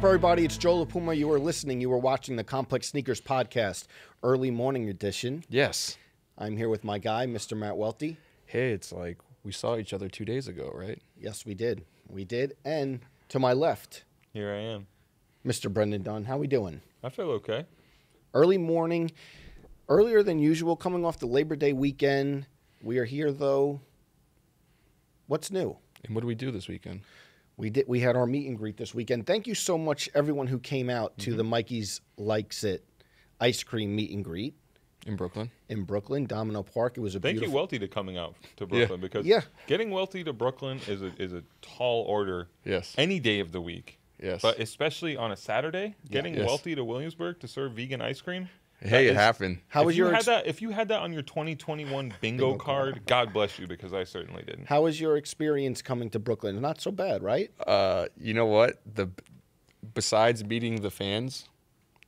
up, everybody? It's Joe La Puma. You are listening. You are watching the Complex Sneakers Podcast, early morning edition. Yes. I'm here with my guy, Mr. Matt Welty. Hey, it's like we saw each other two days ago, right? Yes, we did. We did. And to my left, Here I am. Mr. Brendan Dunne. How we doing? I feel okay. Early morning, earlier than usual, coming off the Labor Day weekend. We are here though. What's new? And what do we do this weekend? We did. We had our meet and greet this weekend. Thank you so much, everyone who came out Mm-hmm. to the Mikey's Likes It ice cream meet and greet In Brooklyn? in Brooklyn, Domino Park. It was a Thank beautiful. you, Welty, to coming out to Brooklyn because Yeah. getting Welty to Brooklyn is a is a tall order. Yes. Any day of the week. Yes. But especially on a Saturday, getting Yes. Welty to Williamsburg to serve vegan ice cream. Hey, that it is- happened. How if was you your had ex- that if you had that on your 2021 bingo, Bingo card, God bless you because I certainly didn't. How was your experience coming to Brooklyn? Not so bad, right? Uh, you know what? The besides meeting the fans,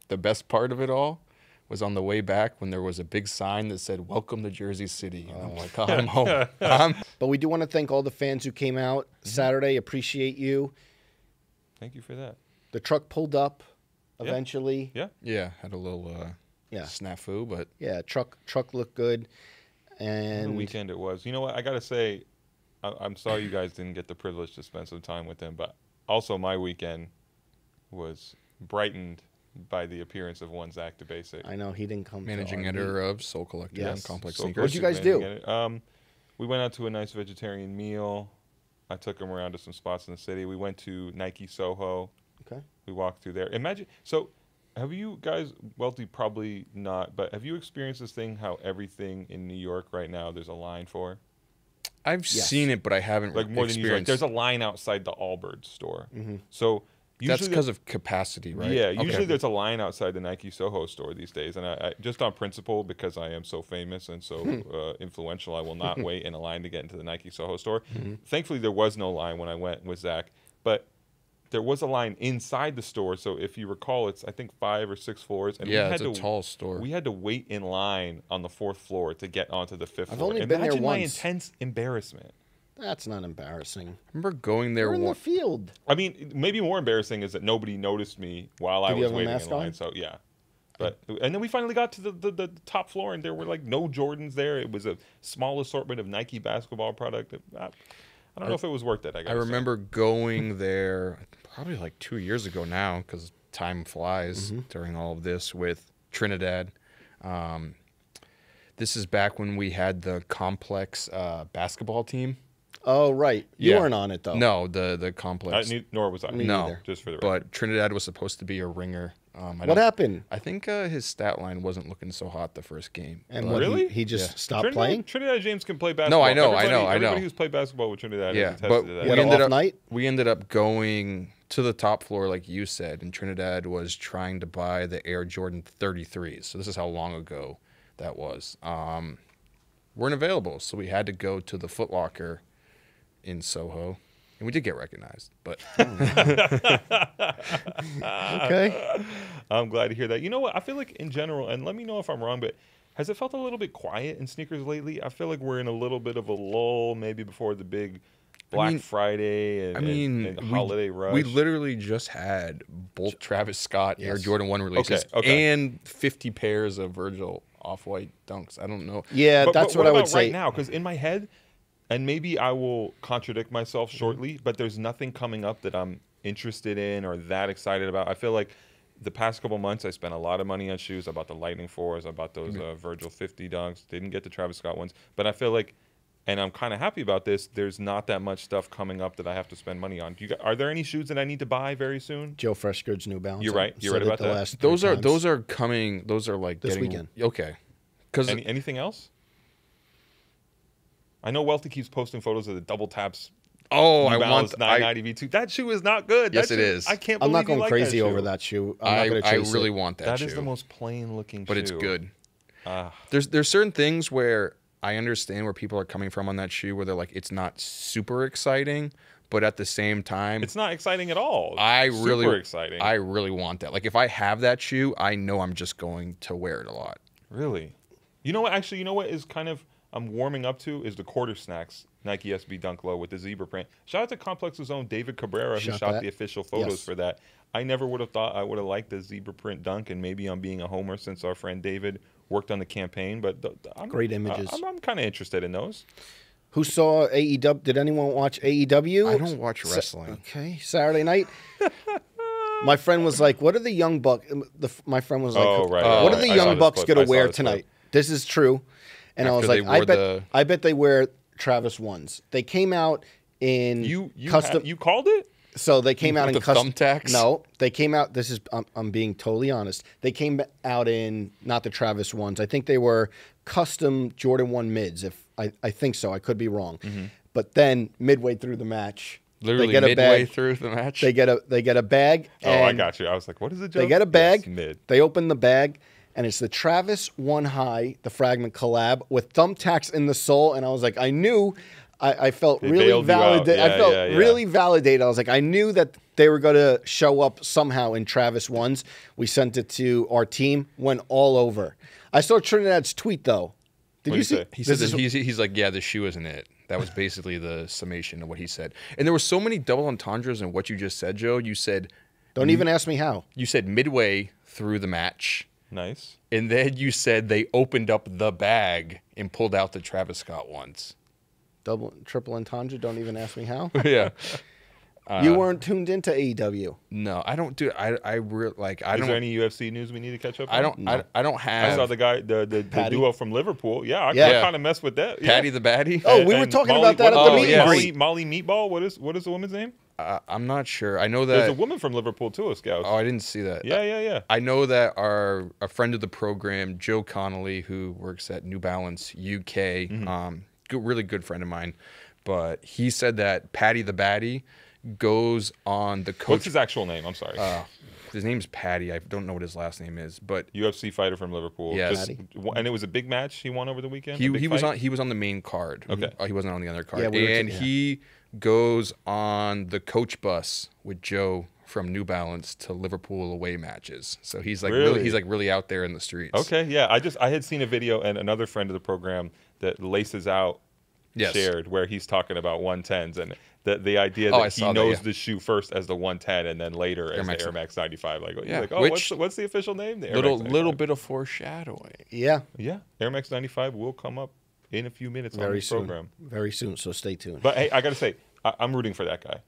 the best part of it all was on the way back when there was a big sign that said "Welcome to Jersey City," and I'm like, oh, I'm home. I'm, But we do want to thank all the fans who came out Mm-hmm. Saturday. Appreciate you. Thank you for that. The truck pulled up Yeah. eventually. Yeah. yeah, had a little uh, Yeah. snafu, but Yeah, truck truck looked good. And a weekend it was. You know what? I gotta say, I, I'm sorry you guys didn't get the privilege to spend some time with him, but also my weekend was brightened by the appearance of one Zach DeBasic. I know he didn't come. to managing editor of Sole Collector Yes. and Complex So Sneakers. What'd you guys do? Um, we went out to a nice vegetarian meal. I took him around to some spots in the city. We went to Nike Soho. Okay. We walked through there. Imagine so. Have you guys, Welty, probably not, but have you experienced this thing? How everything in New York right now, there's a line for. I've Yes. seen it, but I haven't like more than usual. There's a line outside the Allbirds store. Mm-hmm. So usually That's because of capacity, right? yeah, Okay. usually there's a line outside the Nike Soho store these days, and I, I just on principle because I am so famous and so uh, influential, I will not wait in a line to get into the Nike Soho store. Mm-hmm. Thankfully, there was no line when I went with Zach, but there was a line inside the store. So if you recall, it's I think five or six floors, and Yeah, we had it's a to, tall store. We had to wait in line on the fourth floor to get onto the 5th I've floor. only been there Imagine my once. intense embarrassment. That's not embarrassing. I remember going there We're in the field. I mean, maybe more embarrassing is that nobody noticed me while I Did you was waiting mask in line. on? So yeah, but and then we finally got to the, the, the top floor, and there were like no Jordans there. It was a small assortment of Nike basketball product. I, I don't know if it was worth it. I, I gotta say. remember going there probably like two years ago now because time flies Mm-hmm. during all of this with Trinidad. Um, this is back when we had the complex uh, basketball team. Oh right, you Yeah. weren't on it though. No, the the I, complex. ne- nor was I. Me no, neither. Just for the record. but Trinidad was supposed to be a ringer. Um, I What happened? I think uh, his stat line wasn't looking so hot the first game. And what, Really? He, he just Yeah. stopped Trinidad, playing. Trinidad James can play basketball. No, I know, I know, I Everybody know. who's played basketball with Trinidad Yeah, has but that. We an ended up night? we ended up going to the top floor, like you said, and Trinidad was trying to buy the Air Jordan 33s. So this is how long ago that was. Um, weren't available, so we had to go to the Foot Locker in Soho, and we did get recognized. But Okay. I'm glad to hear that. You know what? I feel like in general, and let me know if I'm wrong, but has it felt a little bit quiet in sneakers lately? I feel like we're in a little bit of a lull, maybe before the big Black mean- Friday and, I mean, and we- holiday rush. we literally just had both Travis Scott Air Jordan 1 releases okay. and 50 pairs of Virgil off-white dunks. I don't know. Yeah, But- that's but what, I would say. right now. Because in my head, and maybe I will contradict myself Mm-hmm. shortly, but there's nothing coming up that I'm interested in or that excited about. I feel like the past couple months I spent a lot of money on shoes. I bought the Lightning fours. I bought those Mm-hmm. uh, Virgil 50 dunks. Didn't get the Travis Scott ones, but I feel like. And I'm kind of happy about this. There's not that much stuff coming up that I have to spend money on. Do you, are there any shoes that I need to buy very soon? Joe Freshgoods New Balance. You're right. You're right about the that. last three Those are times. those are coming. Those are like This getting weekend. okay. Because Any, anything else? I know Welty keeps posting photos of the double taps oh, I Balance want I, 990 V2. That shoe is not good. Yes, that it shoe- is. I can't. I'm believe not you going like crazy that over that shoe. I'm I, not going I really it. want that, That shoe, is the most plain looking shoe. but shoe. it's good. Ah, There's there's certain things where I understand where people are coming from on that shoe, where they're like, it's not super exciting, but at the same time, it's not exciting at all. I Super really exciting. I really want that. Like if I have that shoe, I know I'm just going to wear it a lot. really. You know what? Actually, you know what is kind of I'm warming up to is the Quartersnacks Nike SB Dunk Low with the zebra print. Shout out to Complex's own David Cabrera who Shout shot that. the official photos Yes. for that. I never would have thought I would have liked the zebra print dunk, and maybe I'm being a homer since our friend David worked on the campaign. But th- th- I'm, Great images. I, am I'm kind of interested in those. Who saw AEW? Did anyone watch AEW? I don't watch Sa- wrestling. okay, Saturday night. my friend was like, "What are the young buck?" The, my friend was like, Oh, right, right, What right. are the I young bucks gonna wear this clip. tonight?" This is true, and I was like, "I bet, the- I bet they wear Travis ones." They came out in You you custom. you called it? So they came out With in the custom thumbtacks? No, they came out. This is I'm, I'm being totally honest. They came out in not the Travis ones. I think they were custom Jordan One mids. If I, I think so, I could be wrong. Mm-hmm. But then midway through the match, Literally they get a midway bag. through the match. They get a they get a bag. Oh, I got you. I was like, what is joke? They get a Yes, bag. mid. They open the bag. And it's the Travis One High, the fragment collab with thumbtacks in the sole. And I was like, I knew, I, I felt They really bailed you out. validated. I felt yeah, yeah. really validated. I was like, I knew that they were going to show up somehow in Travis ones. We sent it to our team, went all over. I saw Trinidad's tweet though. Did What'd you he see? say? He said this he's, he's like, yeah, the shoe isn't it. That was basically the summation of what he said. And there were so many double entendres in what you just said, Joe. You said Don't even ask me how. you said midway through the match, Nice. and then you said they opened up the bag and pulled out the Travis Scott ones. Double, triple entendre. Don't even ask me how. yeah. you uh, weren't tuned into AEW. No, I don't do. I I re- like. I is don't. there any UFC news we need to catch up? I don't. I, I don't have. I saw the guy, the the, the Paddy? duo from Liverpool. Yeah, I, Yeah. kind of messed with that. Paddy yeah. the Baddie. Oh, And- we were and talking Molly- about that what- at the meet yes. and Molly, greet. Molly Meatball. What is what is the woman's name? Uh, I'm not sure. I know that There's a woman from Liverpool too, a scout. oh, I didn't see that. yeah, yeah, yeah. I know that our a friend of the program, Joe Connolly, who works at New Balance UK, Mm-hmm. um, good, really good friend of mine, but he said that Paddy the Baddie goes on the coach. What's his actual name? I'm sorry. uh, his name's Paddy. I don't know what his last name is, but UFC fighter from Liverpool. Yes. Just- and it was a big match he won over the weekend. he he was on he was on the main card. Okay. Uh, he wasn't on the other card. Yeah, we and t- yeah. he goes on the coach bus with Joe from New Balance to Liverpool away matches. So he's like really, Really? he's like really out there in the streets. Okay, yeah. I just I had seen a video and another friend of the program that laces out Yes. shared where he's talking about 110s and the the idea Oh, that I he saw that, knows yeah. the shoe first as the 110 and then later as Air the Max- Air Max 95. Like, he's Yeah, like, oh, which- what's the, what's the official name? The Air Little little bit of foreshadowing. Yeah, Yeah, Air Max 95 will come up in a few minutes on very this soon. program. Very soon. So stay tuned. But hey, I gotta say, I, I'm rooting for that guy,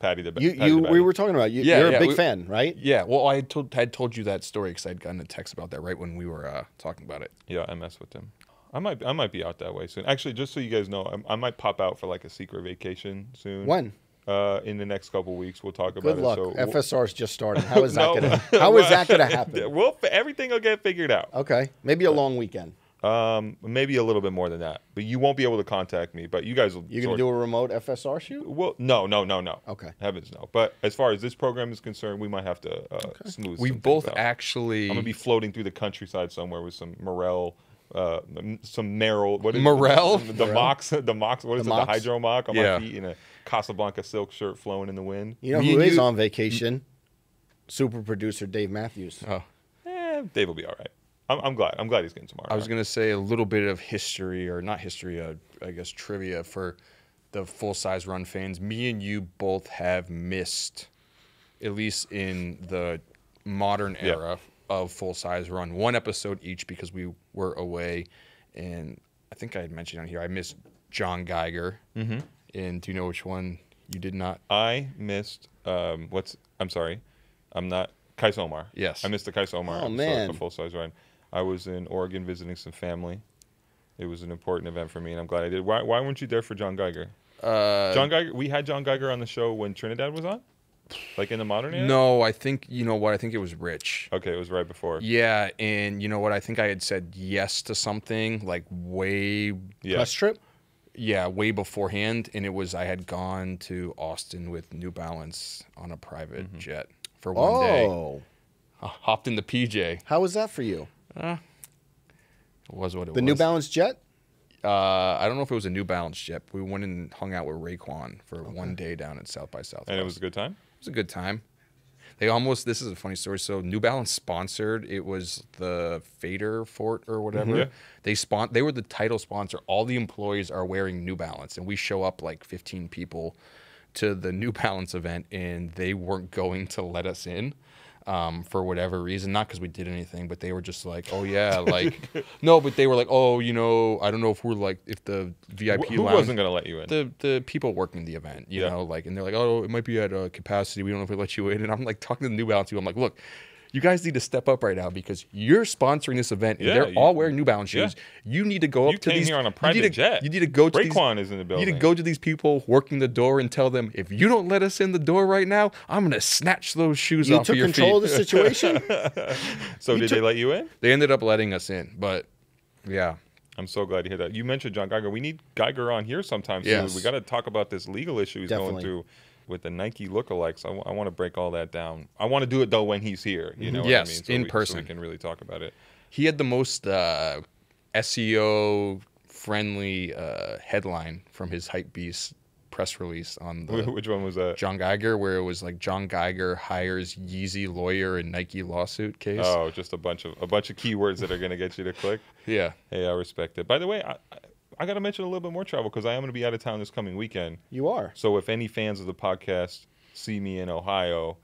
Paddy the. you, Paddy you, the we were talking about you. Yeah, you're a big we- fan, right? Yeah, well, I had told had told you that story because I'd gotten a text about that right when we were uh, talking about it. Yeah, I mess with him. I might I might be out that way soon. Actually, just so you guys know, I, I might pop out for like a secret vacation soon. When? Uh, in the next couple weeks, we'll talk Good about luck. it. So we'll- FSR's just starting. How is that No. gonna? How is that gonna happen? Well, everything will get figured out. Okay, maybe a long weekend. Um, maybe a little bit more than that, but you won't be able to contact me. But you guys will. You're gonna sort- do a remote FSR shoot? Well, no, no, no, no. Okay. Heavens no. But as far as this program is concerned, we might have to uh, smooth. We some both out. actually I'm gonna be floating through the countryside somewhere with some morel, uh, some Merrell. What is Morel? It? The mox, the mox. What is The it? mox? The Hydro Moc on Yeah. my feet in a Casablanca silk shirt flowing in the wind. You know Me who and is you- on vacation? Super producer Dave Matthews. Oh, Eh, Dave will be all right. I'm, I'm glad. I'm glad he's getting tomorrow. I was gonna say a little bit of history, or not history, uh, I guess trivia for the full size run fans. Me and you both have missed, at least in the modern Yeah. era of full size run, one episode each because we were away, and I think I had mentioned on here I missed John Geiger. Mm-hmm. And do you know which one you did not? I missed. Um, what's? I'm sorry. I'm not. Kais Omar. Yes. I missed the Kais Omar. Oh, episode, man. The full size run. I was in Oregon visiting some family. It was an important event for me, and I'm glad I did. Why, why weren't you there for John Geiger? Uh, John Geiger. We had John Geiger on the show when Trinidad was on, like in the modern era. no, I think you know what. I think it was Rich. Okay, it was right before. Yeah, and you know what? I think I had said yes to something like way, Yeah. Press trip? yeah, way beforehand, and it was I had gone to Austin with New Balance on a private Mm-hmm. jet for one day. Oh, Hopped in the PJ. how was that for you? It was what it The was. The New Balance jet? Uh, I don't know if it was a New Balance jet. We went and hung out with Raekwon for one day down at South by Southwest. And it was a good time. It was a good time. They almost. This is a funny story. So New Balance sponsored. It was the Fader Fort or whatever. Yeah. They spon- They were the title sponsor. All the employees are wearing New Balance, and we show up like 15 people to the New Balance event, and they weren't going to let us in. Um, for whatever reason, not because we did anything, but they were just like, "Oh yeah, like no," but they were like, "Oh, you know, I don't know if we're like if the VIP Wh- Who lounge wasn't going to let you in? the the people working the event, you Yeah. know, like, and they're like, oh, it might be at a capacity. We don't know if we let you in. And I'm like talking to the New Balance people. I'm like, look, you guys need to step up right now because you're sponsoring this event and Yeah, they're you- all wearing New Balance yeah. shoes. You need to go up You to came these. here on a you need private to- jet. You need to go to these. Raekwon is in the building. You need to go to these people working the door and tell them if you don't let us in the door right now, I'm gonna snatch those shoes You off took of your control feet. of the situation. so you did took- they let you in? they ended up letting us in, but yeah, I'm so glad to hear that. You mentioned John Geiger. We need Geiger on here sometime soon. Yes. We got to talk about this legal issue he's going through with the Nike lookalikes. I want to break all that down. I want to do it though when he's here. You know what Yes, I mean? So in we, So person. we can really talk about it. he had the most uh, SEO friendly uh, headline from his Hypebeast press release on the Which one was that? John Geiger, where it was like John Geiger hires Yeezy lawyer in Nike lawsuit case. Oh, just a bunch of a bunch of keywords that are going to get you to click. Yeah, Hey, I respect it. By the way, I, I, I got to mention a little bit more travel because I am going to be out of town this coming weekend. you are. So if any fans of the podcast see me in Ohio,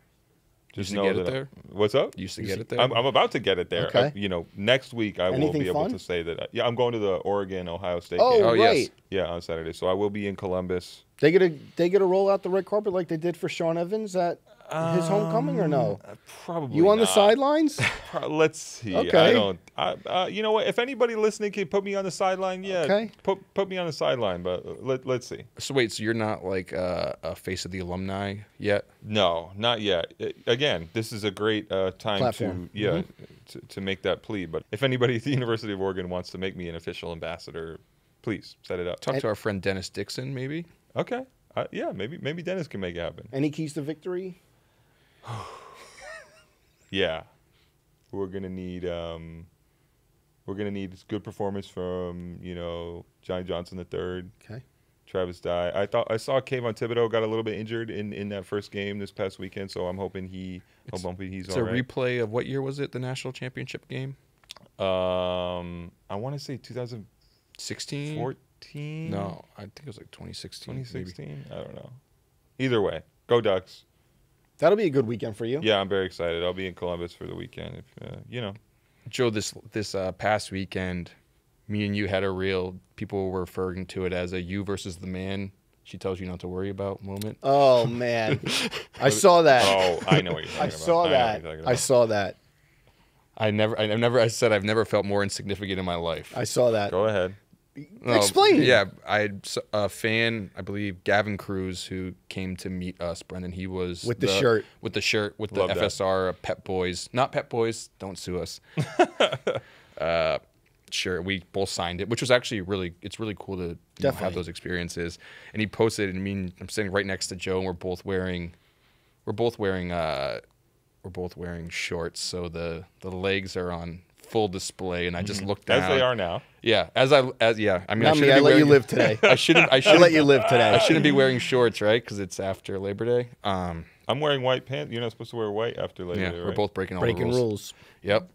just used to know get it that there. what's up? Used to You get see- it there. I'm, I'm about to get it there. Okay. I- you know, next week I will Anything be able to say that. I, yeah, I'm going to the Oregon Ohio State Oh, game. Oh, yes. right. Yeah, on Saturday. So I will be in Columbus. They get a they get to roll out the red carpet like they did for Sean Evans at his homecoming or no? Uh, probably You on the sidelines? Let's see. Okay. I don't. I, uh, you know what? If anybody listening can put me on the sideline, yeah, Okay. put put me on the sideline. But let let's see. so wait, so you're not like uh, a face of the alumni yet? No, not yet. I- again, this is a great uh, time Platform. to yeah to, to make that plea. But if anybody at the University of Oregon wants to make me an official ambassador, please set it up. Talk And- to our friend Dennis Dixon, maybe. Okay. Uh, yeah, maybe maybe Dennis can make it happen. Any keys to victory? Yeah, we're gonna need um, we're gonna need good performance from you know Johnny Johnson the third, Okay. Travis Dye. I thought I saw Kayvon Thibodeaux got a little bit injured in, in that first game this past weekend, so I'm hoping he It's- I'm hoping he's It's all a replay of what year was it? The national championship game, um, I want to say 2016, 14. No, I think it was like 2016. maybe. 2016. I don't know. Either way, go Ducks. That'll be a good weekend for you. Yeah, I'm very excited. I'll be in Columbus for the weekend. If uh, you know, Joe, this this uh, past weekend, me and you had a real people were referring to it as a you versus the man. She tells you not to worry about moment. Oh man, I saw that. oh, I know what you're talking I about. saw know that. I saw that. I never, I never, I said I've never felt more insignificant in my life. I saw that. Go ahead. No, Explain. Yeah, I had a fan, I believe Gavin Cruz, who came to meet us. Brendan, he was With the shirt. with the shirt, with the Love that. FSR Pet Boys, not Pet Boys. Don't sue us. uh, sure, we both signed it, which was actually really, it's really cool to you know, have those experiences. And he posted, and I mean, I'm sitting right next to Joe, and we're both wearing, we're both wearing, uh, we're both wearing shorts, so the the legs are on full display, and I just looked down. Mm-hmm. As they are now. Yeah, as I as yeah, I mean, Not I me. shouldn't I be let you live today. I shouldn't. I I shouldn't let you live today. I shouldn't be wearing shorts, right? Because it's after Labor Day. Um, I'm wearing white pants. You're not supposed to wear white after Labor yeah, Day, we're both breaking all Breaking the rules. rules. Yep.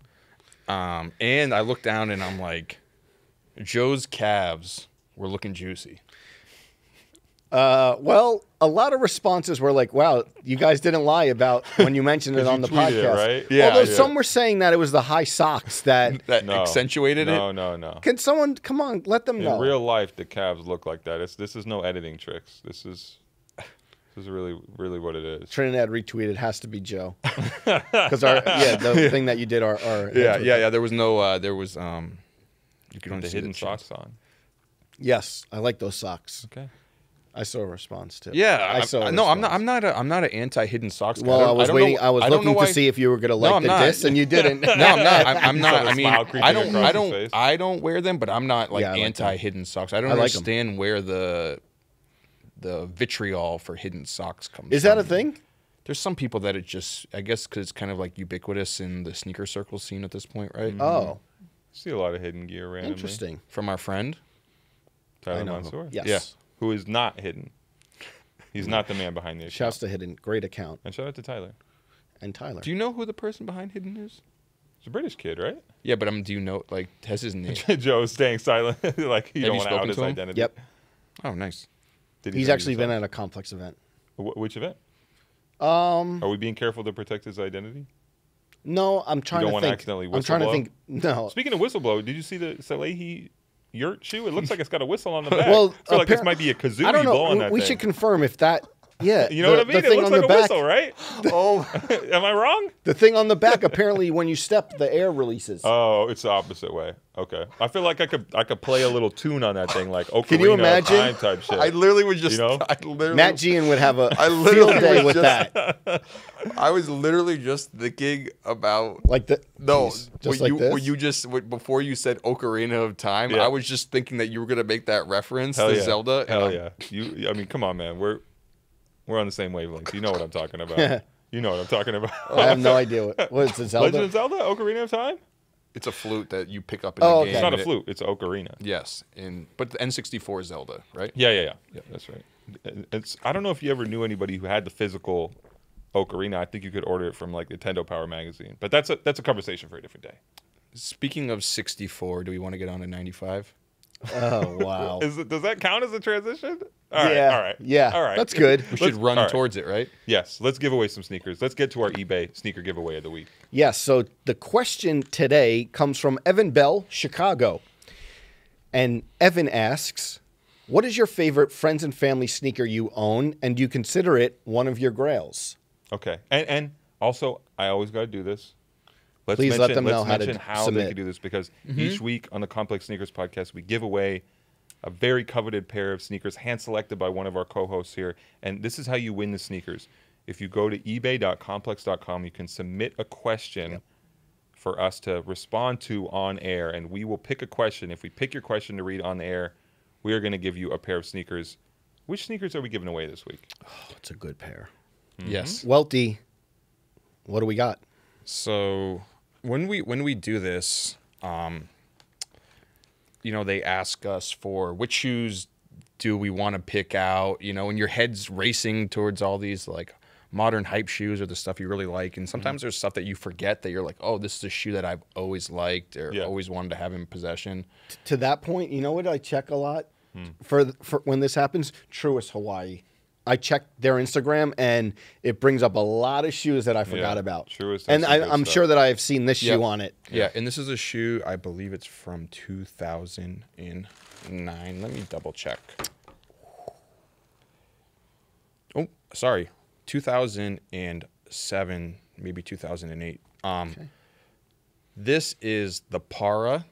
Um, and I looked down and I'm like, Joe's calves were looking juicy. Uh, well, a lot of responses were like, "Wow, you guys didn't lie about when you mentioned it on the tweeted it, podcast." right? Yeah, Although I some were saying that it was the high socks that. That No. accentuated no, it. No, no, no. Can someone come on? Let them In know. real life, the calves look like that. It's this is no editing tricks. This is this is really really what it is. Trinidad retweeted has to be Joe because our yeah the thing that you did our, our Yeah, yeah, yeah. There was no. Uh, there was. Um, you could only The hidden chest. socks on. yes I like those socks. Okay. I saw a response too. Yeah, I I saw. a no, I'm not. I'm not. A, I'm not an anti hidden socks. guy. Well, I, don't- was don't know- waiting. I was don't looking to why- see if you were gonna like I'm the not. diss, and you didn't. No, I'm not. I'm, I'm not. I mean, I don't. I don't. I don't wear them, but I'm not like Yeah, I like anti hidden socks. I don't I like 'em. understand where the the vitriol for hidden socks comes. From. Is that a thing? There's some people that it just. I guess because it's kind of like ubiquitous in the sneaker circle scene at this point, right? Oh, mm-hmm. See a lot of hidden gear randomly. interesting. From our friend. Tyler I know. Mansour. Yes. Yeah. Who is not hidden. He's not the man behind the account. Shouts to Hidden. Great account. And shout out to Tyler. and Tyler. Do you know who the person behind Hidden is? It's a British kid, right? Yeah, but um, do you know like has his name? Joe's staying silent, like he Have don't you want to out spoken his him? identity. yep. oh, nice. Did he He's tell you actually been at a complex event. Wh- which event? Um, Are we being careful to protect his identity? no, I'm trying don't to wanna accidentally I'm trying to think. No. Speaking of whistleblower, did you see the Salehe yurt shoe? It looks like it's got a whistle on the back. Well, I feel like this might be a kazooie I don't know. blow on we that we thing. should confirm if that. Yeah. you know what I mean? The It thing looks on like the a back. whistle, right? Oh, Am I wrong? the thing on the back. Apparently, when you step, the air releases. Oh, it's the opposite way. Okay, I feel like I could I could play a little tune on that thing, like Ocarina Can you of imagine? Time type shit. I literally would just. You know? I literally, Matt Gian would have a I field literally day with just- that. I was literally just thinking about Like the No, when just like you this. you just when- before you said Ocarina of Time, Yeah. I was just thinking that you were gonna make that reference Hell to yeah. Zelda. Hell yeah. You. I mean, come on, man. We're we're on the same wavelength. You know what I'm talking about. you know what I'm talking about. I have no idea what, what is it, Zelda. Legend of Zelda, Ocarina of Time. It's a flute that you pick up in Oh, the okay. game. It's not a it- flute. It's ocarina. yes, in but the N64 Zelda, right? Yeah, yeah, yeah. Yeah, that's right. And It's. I don't know if you ever knew anybody who had the physical ocarina. I think you could order it from like Nintendo Power Magazine. But that's a that's a conversation for a different day. Speaking of 64, do we want to get on to 95? Oh wow. Is it, does that count as a transition? All right. yeah. All right. Yeah. All right. That's good. We should Let's- run all right. towards it, right? Yes. Let's give away some sneakers. Let's get to our eBay sneaker giveaway of the week. Yes. So the question today comes from Evan Bell, Chicago. And Evan asks, What is your favorite friends and family sneaker you own? And do you consider it one of your grails? Okay. And and also, I always got to do this. Let's Please mention, let them let's know how to mention how they can do this because mm-hmm. each week on the Complex Sneakers podcast, we give away a very coveted pair of sneakers hand selected by one of our co-hosts here. And this is how you win the sneakers. If you go to ebay.complex.com, you can submit a question for us to respond to on air, and we will pick a question. If we pick your question to read on the air, we are going to give you a pair of sneakers. Which sneakers are we giving away this week? Oh, it's a good pair. Mm-hmm. Yes. Welty, what do we got? So when we when we do this, um, you know, they ask us for which shoes do we want to pick out, you know, and your head's racing towards all these like modern hype shoes or the stuff you really like. And sometimes there's stuff that you forget that you're like, oh, this is a shoe that I've always liked or Yeah. always wanted to have in possession. T- to that point, you know what I check a lot Hmm. for for when this happens? Truist Hawaii. I check their Instagram and it brings up a lot of shoes that I forgot Yeah, about. Truist has and I, I'm stuff. sure that I've seen this Yeah. shoe on it. Yeah, and this is a shoe, I believe it's from 2009. Let me double check. Oh, sorry. 2007, maybe 2008. Um This is the Para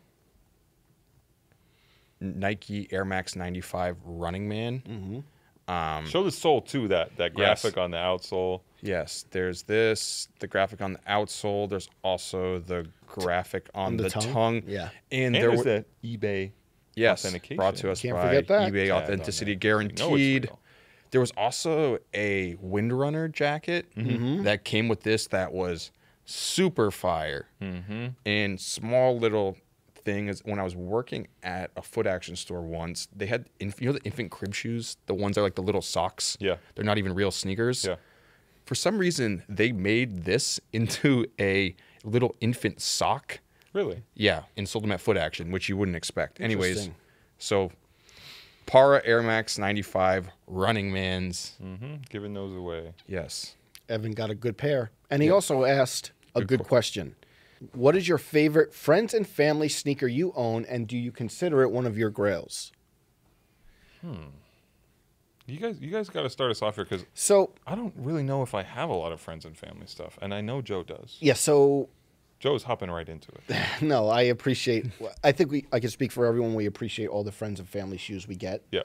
Nike Air Max 95 Running Man. Um, Show the sole too. That that Yes. graphic on the outsole. Yes, there's this, the graphic on the outsole. There's also the graphic on, the the, tongue? tongue. Yeah. And And, there was were, that eBay. yes, authentication. brought to us Can't by forget that. eBay Tag on Authenticity there. We Guaranteed. There was also a Windrunner jacket Mm-hmm. that came with this that was super fire. Mm-hmm. And small little thing is when I was working at a foot action store once, they had inf- you know the infant crib shoes, the ones that are like the little socks. Yeah. they're not even real sneakers Yeah. for some reason they made this into a little infant sock Really. yeah and sold them at foot action which you wouldn't expect anyways so para air max 95 running man's Mm-hmm. Giving those away. yes Evan got a good pair. And he also asked a good, Good question. What is your favorite friends and family sneaker you own, and do you consider it one of your grails? Hmm. You guys, you guys got to start us off here because So, I don't really know if I have a lot of friends and family stuff, and I know Joe does. yeah, so Joe's hopping right into it. no, I appreciate. I think we. I can speak for everyone. We appreciate all the friends and family shoes we get. Yeah.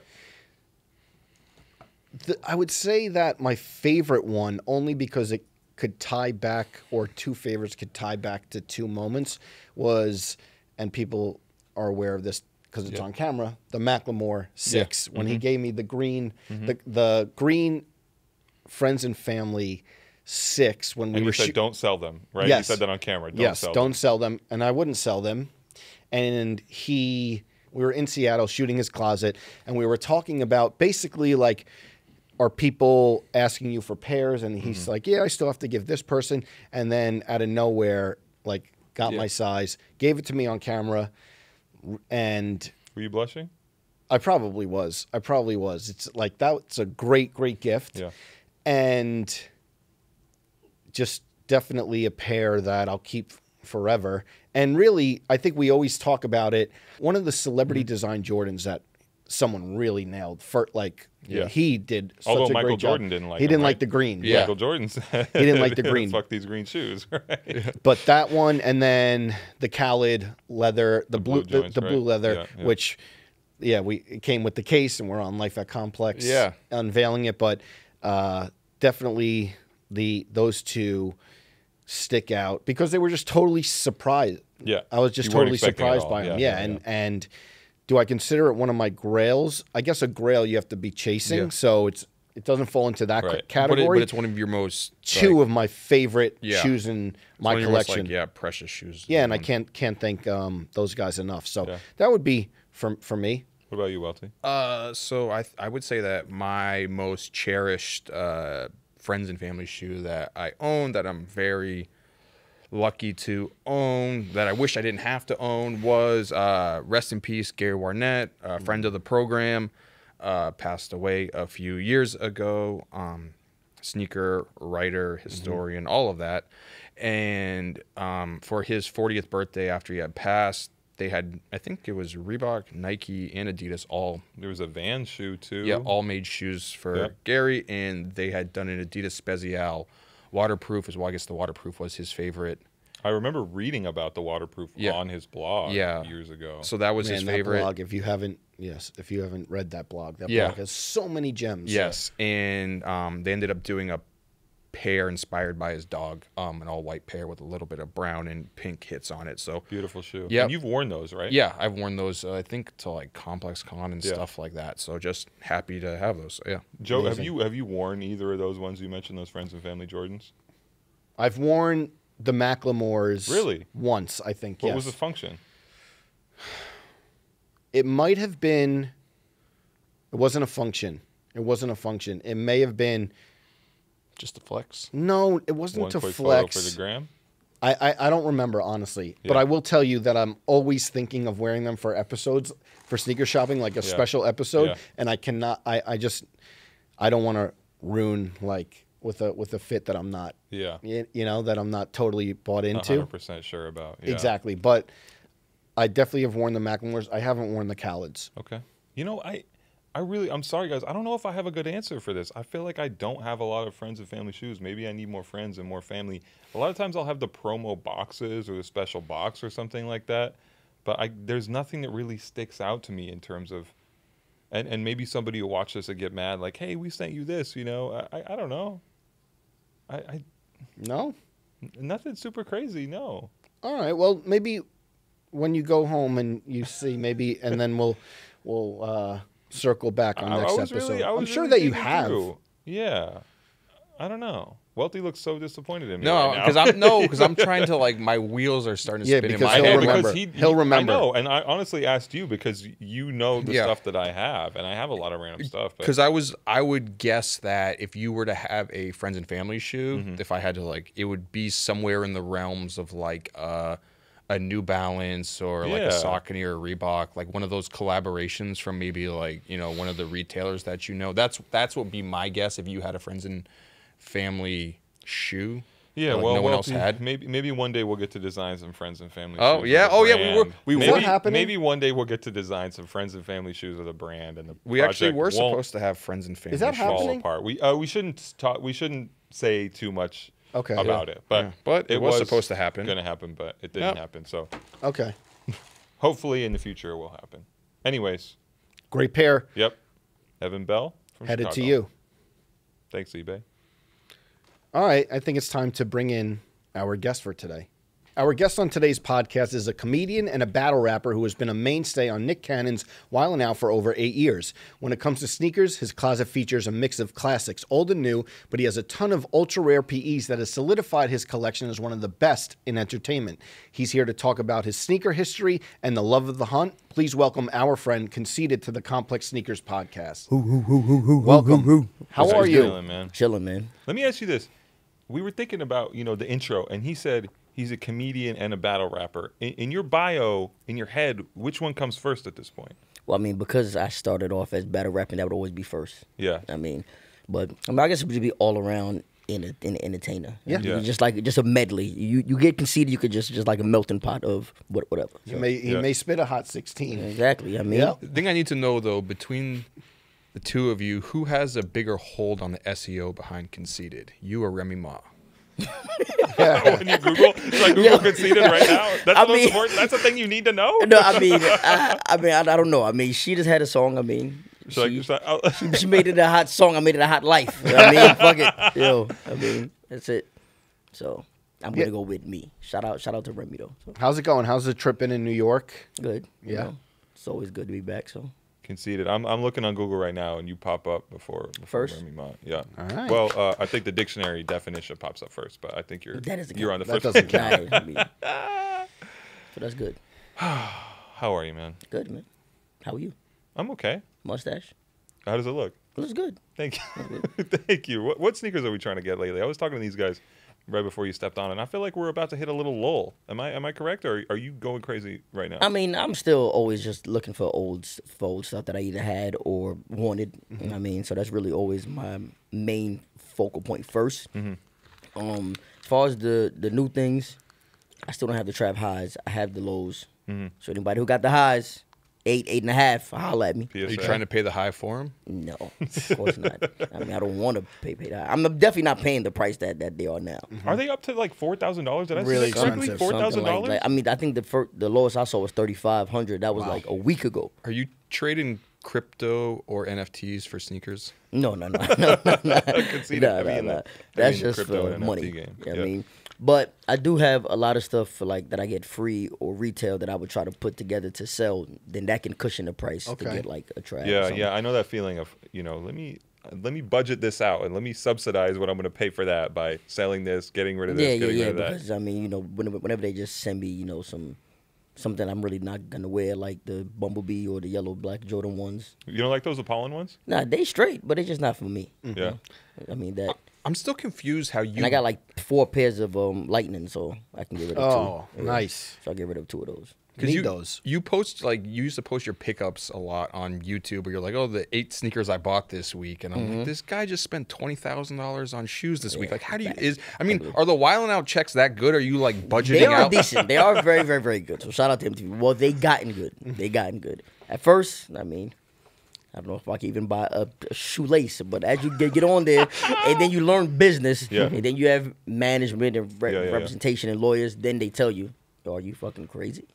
The, I would say that my favorite one, only because it could tie back, or two favorites could tie back to two moments, was, and people are aware of this because it's Yeah. on camera. The Macklemore six when Mm-hmm. he gave me the green, the the green friends and family six when we And were you said don't sell them, right? You said that on camera. Don't yes, sell don't them. sell them, and I wouldn't sell them. And he, we were in Seattle shooting his closet, and we were talking about basically like are people asking you for pairs, and he's Mm-hmm. like, "Yeah, I still have to give this person," and then out of nowhere, like, got Yeah. my size, gave it to me on camera, and Were you blushing? I probably was. I probably was. It's like that's a great, great gift. Yeah. And just definitely a pair that I'll keep forever. And really, I think we always talk about it. One of the celebrity Mm-hmm. design Jordans that someone really nailed. For like, Yeah. he did. Such Although a Michael great job. Jordan didn't like He them, didn't right? like the green. Yeah. Michael Jordan said He didn't like the green. Fuck these green shoes, right? But that one, and then the Khaled leather, the, blue, blue the, joints, the blue right? leather, Yeah, yeah. which, yeah, we it came with the case, and we're on Life at Complex, Yeah. unveiling it. But uh, definitely the those two stick out because they were just totally surprised. Yeah. I was just You totally expecting it at surprised by them. Yeah, Yeah, yeah, and yeah. and do I consider it one of my grails? I guess a grail you have to be chasing, Yeah. so it's it doesn't fall into that Right. c- But it- category. But, it, but it's one of your most two like, of my favorite Yeah. shoes in it's my one of your most, collection. like, yeah, precious shoes. Yeah, and I Um, can't can't thank um, those guys enough. So Yeah. that would be for for me. What about you, Welty? Uh, so I I would say that my most cherished uh, friends and family shoe that I own that I'm very lucky to own that I wish I didn't have to own was uh, rest in peace Gary Warnett, a friend of the program, uh, passed away a few years ago. Um, sneaker writer, historian, all of that. And um, for his 40th birthday after he had passed, they had I think it was Reebok, Nike, and Adidas all There was a Van shoe too. yeah, all made shoes for Yeah. Gary, and they had done an Adidas Spezial waterproof as well. I guess the waterproof was his favorite. I remember reading about the waterproof Yeah. on his blog Yeah. years ago. So that was Man, his that favorite. blog. If you haven't, yes, if you haven't read that blog, that Yeah. blog has so many gems. Yes, and um, they ended up doing a pair inspired by his dog, um, an all white pair with a little bit of brown and pink hits on it. So Beautiful shoe. Yeah, And you've worn those, right? yeah, I've worn those. Uh, I think to like Complex Con and Yeah. stuff like that. So just happy to have those. Yeah. Joe, have you have you worn either of those ones you mentioned, those friends and family Jordans? I've worn the Macklemores. Really? Once, I think. What yes. was the function? it might have been. It wasn't a function. It wasn't a function. It may have been. Just a flex. No, it wasn't One to quick flex. photo for the gram. I, I, I don't remember honestly, but I will tell you that I'm always thinking of wearing them for episodes for sneaker shopping, like a Yeah. special episode, Yeah. and I cannot. I, I just I don't want to ruin like with a with a fit that I'm not Yeah. y- you know that I'm not totally bought into. hundred percent sure about. Yeah. Exactly, but I definitely have worn the Macklemores. I haven't worn the Khaleds. Okay. You know, I I really I'm sorry guys. I don't know if I have a good answer for this. I feel like I don't have a lot of friends and family shoes. Maybe I need more friends and more family. A lot of times I'll have the promo boxes or the special box or something like that. But I there's nothing that really sticks out to me in terms of and, and maybe somebody will watch this and get mad, like, hey, we sent you this, you know. I, I, I don't know. I, I No, nothing super crazy, no. all right. Well, maybe when you go home and you see maybe, and then we'll we'll uh, circle back on I- I next was episode. really- I I'm was sure really that you have. through. Yeah. I don't know. Welty looks so disappointed in me. No, right because I'm no, because I'm trying to like my wheels are starting to Yeah, spin in because my he'll head. remember. Because he, He'll remember. I know, and I honestly asked you because you know the Yeah. stuff that I have, and I have a lot of random stuff. Because I was, I would guess that if you were to have a friends and family shoe, Mm-hmm. if I had to like, it would be somewhere in the realms of like uh, a New Balance or like a Saucony or a Reebok, like one of those collaborations from maybe like you know one of the retailers that you know. That's that's what would be my guess if you had a friends and family shoe. yeah, like, well, no one Welty, else had. Maybe maybe one day we'll get to design some friends and family. Oh, shoes yeah. with a Oh, yeah, we were- brand. we were- maybe, Is happening? Maybe one day we'll get to design some friends and family shoes with a brand, and the We actually were supposed to have friends and family. Is that shoes. fall happening? apart. We uh, we shouldn't talk. We shouldn't say too much Okay. about it, but Yeah. But it was supposed to happen. Going to happen, but it didn't Yep. happen. So Okay, hopefully in the future it will happen. Anyways, great pair. yep. Evan Bell from Headed to you. Thanks, eBay. All right, I think it's time to bring in our guest for today. Our guest on today's podcast is a comedian and a battle rapper who has been a mainstay on Nick Cannon's Wild 'N Out for over eight years. When it comes to sneakers, his closet features a mix of classics, old and new, but he has a ton of ultra rare PEs that has solidified his collection as one of the best in entertainment. He's here to talk about his sneaker history and the love of the hunt. Please welcome our friend Conceited to the Complex Sneakers podcast. Welcome. How How's are you? feeling, man? Chilling, man. Let me ask you this: We were thinking about you know the intro, and he said he's a comedian and a battle rapper. In, in your bio, in your head, which one comes first at this point? Well, I mean, because I started off as battle rapping, that would always be first. Yeah. I mean, but I mean, I guess it would be all around in a, in entertainer. Yeah. Yeah. Just like just a medley. You you get conceited, you could just just like a melting pot of what whatever. He may, he Yeah. may spit a hot 16. Exactly. I mean, Yeah. The thing I need to know though, between the two of you, who has a bigger hold on the SEO behind Conceited? You or Remy Ma? when you Google, it's like Google conceded right now. That's I the most mean- important. That's the thing you need to know. no, I mean, I, I mean, I, I don't know. I mean, she just had a song. I mean, It's like, she, like, oh, she made it a hot song. I made it a hot life. I mean, fuck it. Yo, I mean, that's it. So I'm gonna Yeah. go with me. Shout out, shout out to Remy though. So, How's it going? How's the trip been in New York? good. you Yeah. know. it's always good to be back. So Conceited. I'm, I'm looking on Google right now, and you pop up before, before First? Remy Ma. Yeah. All right. Well, uh, I think the dictionary definition pops up first, but I think you're That doesn't you're on the That first. doesn't count. Nah, I mean, so that's good. How are you, man? Good man. How are you? I'm okay. Mustache? How does it look? Looks good. Thank you. Thank you. What, what sneakers are we trying to get lately? I was talking to these guys right before you stepped on, and I feel like we're about to hit a little lull. Am I am I correct, or are you going crazy right now? I mean, I'm still always just looking for old, for old stuff that I either had or wanted. Mm-hmm. I mean, so that's really always my main focal point 1st Mm-hmm. Um, as far as the the new things, I still don't have the trap highs. I have the lows. Mm-hmm. So anybody who got the highs, eight, eight and a half, holla at me. PSA. Are you trying to pay the high for him? No, of course not. I mean, I don't want to pay pay that. I'm definitely not paying the price that, that they are now. Mm-hmm. Are they up to like four thousand dollars? Did I Really see that correctly? expensive. Four like, dollars. like- I mean, I think the fir- the lowest I saw was thirty five hundred. That was Wow. like a week ago. Are you trading crypto or NFTs for sneakers? No, no, no, no, no, no. Conceited Nah, heavy nah, in the- nah. heavy That's in the just crypto for and NFT money. game. You know what Yeah. I mean, but I do have a lot of stuff for like that I get free or retail that I would try to put together to sell. Then that can cushion the price Okay. to get like a trap. or yeah, yeah. I know that feeling of you know. Let me let me budget this out and let me subsidize what I'm going to pay for that by selling this, getting rid of this, yeah, yeah, getting yeah. rid of that. Because I mean, you know, whenever, whenever they just send me, you know, some something I'm really not gonna wear, like the Bumblebee or the yellow black Jordan ones. You don't like those Apollon ones? Nah, they straight, but it's just not for me. Yeah. I mean that. I'm still confused how you. And I got like four pairs of um lightning, so I can get rid of Oh, two. Yeah. nice. So I get rid of two of those. Because Need you, those. you post like you used to post your pickups a lot on YouTube, where you're like, "Oh, the eight sneakers I bought this week," and I'm Mm-hmm. like, "This guy just spent twenty thousand dollars on shoes this week. Like, how do you is? I mean, are the Wild 'N Out checks that good? Are you like budgeting They are out? decent. They are very, very, very good. So shout out to MTV. Well, they gotten good. They gotten good. At first, I mean, I don't know if I can even buy a, a shoelace, but as you get, get on there, and then you learn business, Yeah. and then you have management and re- Yeah, yeah, yeah. representation and lawyers, then they tell you, "Are you fucking crazy?"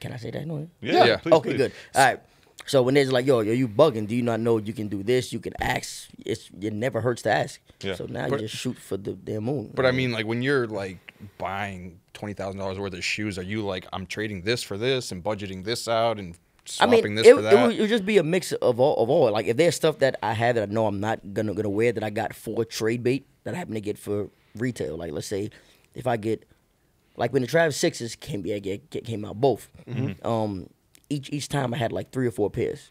Can I say that? No. Yeah. Yeah. Please, okay, please. good. All right. So when they're like, "Yo, yo, you bugging? Do you not know you can do this? You can ask. It's it never hurts to ask." Yeah. So now But- you just shoot for the damn moon. But I mean, like when you're like buying twenty thousand dollars worth of shoes, are you like, I'm trading this for this and budgeting this out and I mean, this it, for it, would, it would just be a mix of all of all. Like if there's stuff that I have that I know I'm not gonna gonna wear that I got for trade bait that I happen to get for retail. Like let's say if I get like when the Travis Sixes came yeah, get, get- came out both. Mm-hmm. Um, each each time I had like three or four pairs.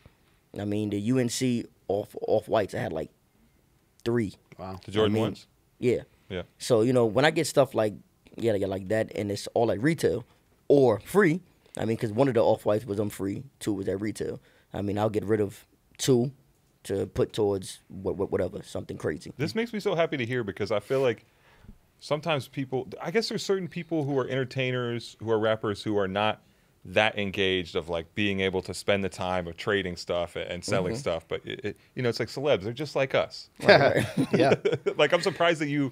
I mean the UNC off off whites I had like three. Wow. The Jordan I mean, ones. Yeah. Yeah. So you know when I get stuff like yeah, like, like that, and it's all at retail or free. I mean, because one of the off whites was on free, two was at retail. I mean, I'll get rid of two to put towards what, what whatever something crazy. This makes me so happy to hear because I feel like sometimes people, I guess there's certain people who are entertainers, who are rappers, who are not that engaged of like being able to spend the time of trading stuff and selling Mm-hmm. stuff. But it, it, you know, it's like celebs; they're just like us. yeah. like I'm surprised that you,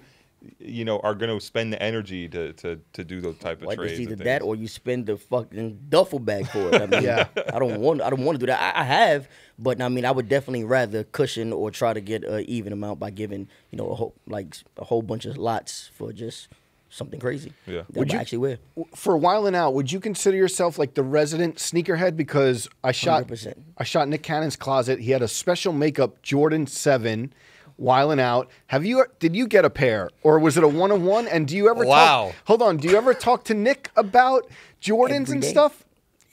you know, are going to spend the energy to to to do those type of Like trades. it's either that or you spend the fucking duffel bag for it. I mean, Yeah. I don't want I don't want to do that. I, I have, but I mean, I would definitely rather cushion or try to get an even amount by giving you know a whole like a whole bunch of lots for just something crazy. Yeah. That Would would you- actually wear. For a while and out, would you consider yourself like the resident sneakerhead? Because I shot 100%. I shot Nick Cannon's closet. He had a special makeup Jordan Seven. While and out, have you? Did you get a pair, or was it a one on one? And do you ever? Wow. Talk, hold on. Do you ever talk to Nick about Jordans Every and day. stuff?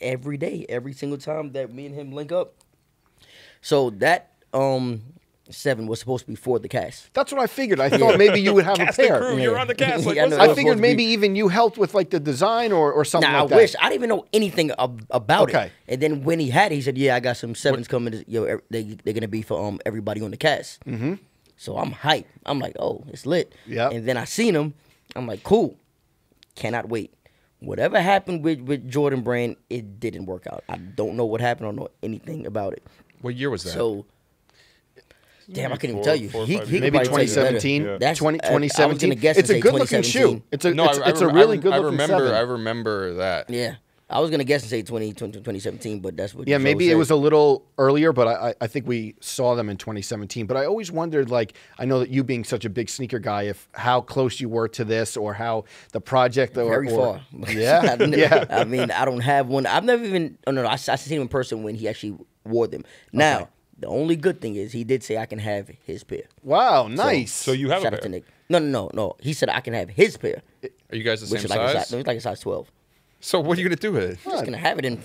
every day, every single time that me and him link up. So that um seven was supposed to be for the cast. That's what I figured. I thought maybe you would have a Cast and pair. crew, you're on the cast. Like, Yeah, I. I figured supposed be- maybe even you helped with like the design or, or something Now like I that. wish I didn't even know anything ab- about Okay. it. And then when he had it, he said, "Yeah, I got some sevens coming. To, yo, er- they they're gonna be for um everybody on the cast." Mm-hmm. So I'm hyped. I'm like, "Oh, it's lit." Yeah. And then I seen him. I'm like, "Cool, cannot wait." Whatever happened with with Jordan Brand, it didn't work out. I don't know what happened. I don't know anything about it. What year was that? So. Damn, I Maybe couldn't even tell you. four He, he could Maybe probably tell you 2017, Yeah. That's 20, uh, I was gonna guess It's a good looking shoe. 2017. It's a no, it's, I, I it's a rem- really I, good I looking remember. seven. I remember that. Yeah. I was gonna guess and say 20, 20 2017, but that's what. Yeah, Joe maybe it was a little earlier, but I, I- I think we saw them in 2017. But I always wondered, like, I know that you being such a big sneaker guy, if how close you were to this or how the project or, very or- far. Yeah, I've never- yeah. I mean, I don't have one. I've never even. Oh no, no I, I seen him in person when he actually wore them. Now, Okay. the only good thing is he did say I can have his pair. Wow, nice. So you have Shout a out to pair. Nick. No, no, no, no. He said I can have his pair, Are you guys the which same is like a size? size. No, it's like a size twelve. So what are you gonna do with it? I'm just gonna have it and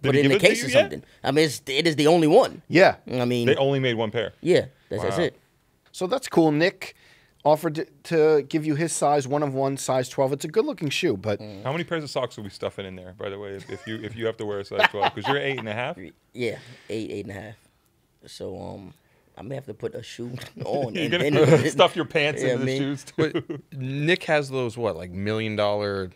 put it in give the case you or yet? something. I mean, it's, it is the only one. yeah. I mean, They only made one pair. yeah, that's, that's Wow. it. So that's cool. Nick offered to, to give you his size, one of one, size 12. It's a good looking shoe, but Mm. How many pairs of socks are we stuffing in there? By the way, if, if you if you have to wear a size twelve, because you're eight and a half. Yeah, eight, eight and a half. So um, I may have to put a shoe on. You're and gonna then stuff your pants Yeah, into the me. shoes too. But Nick has those what, like million dollar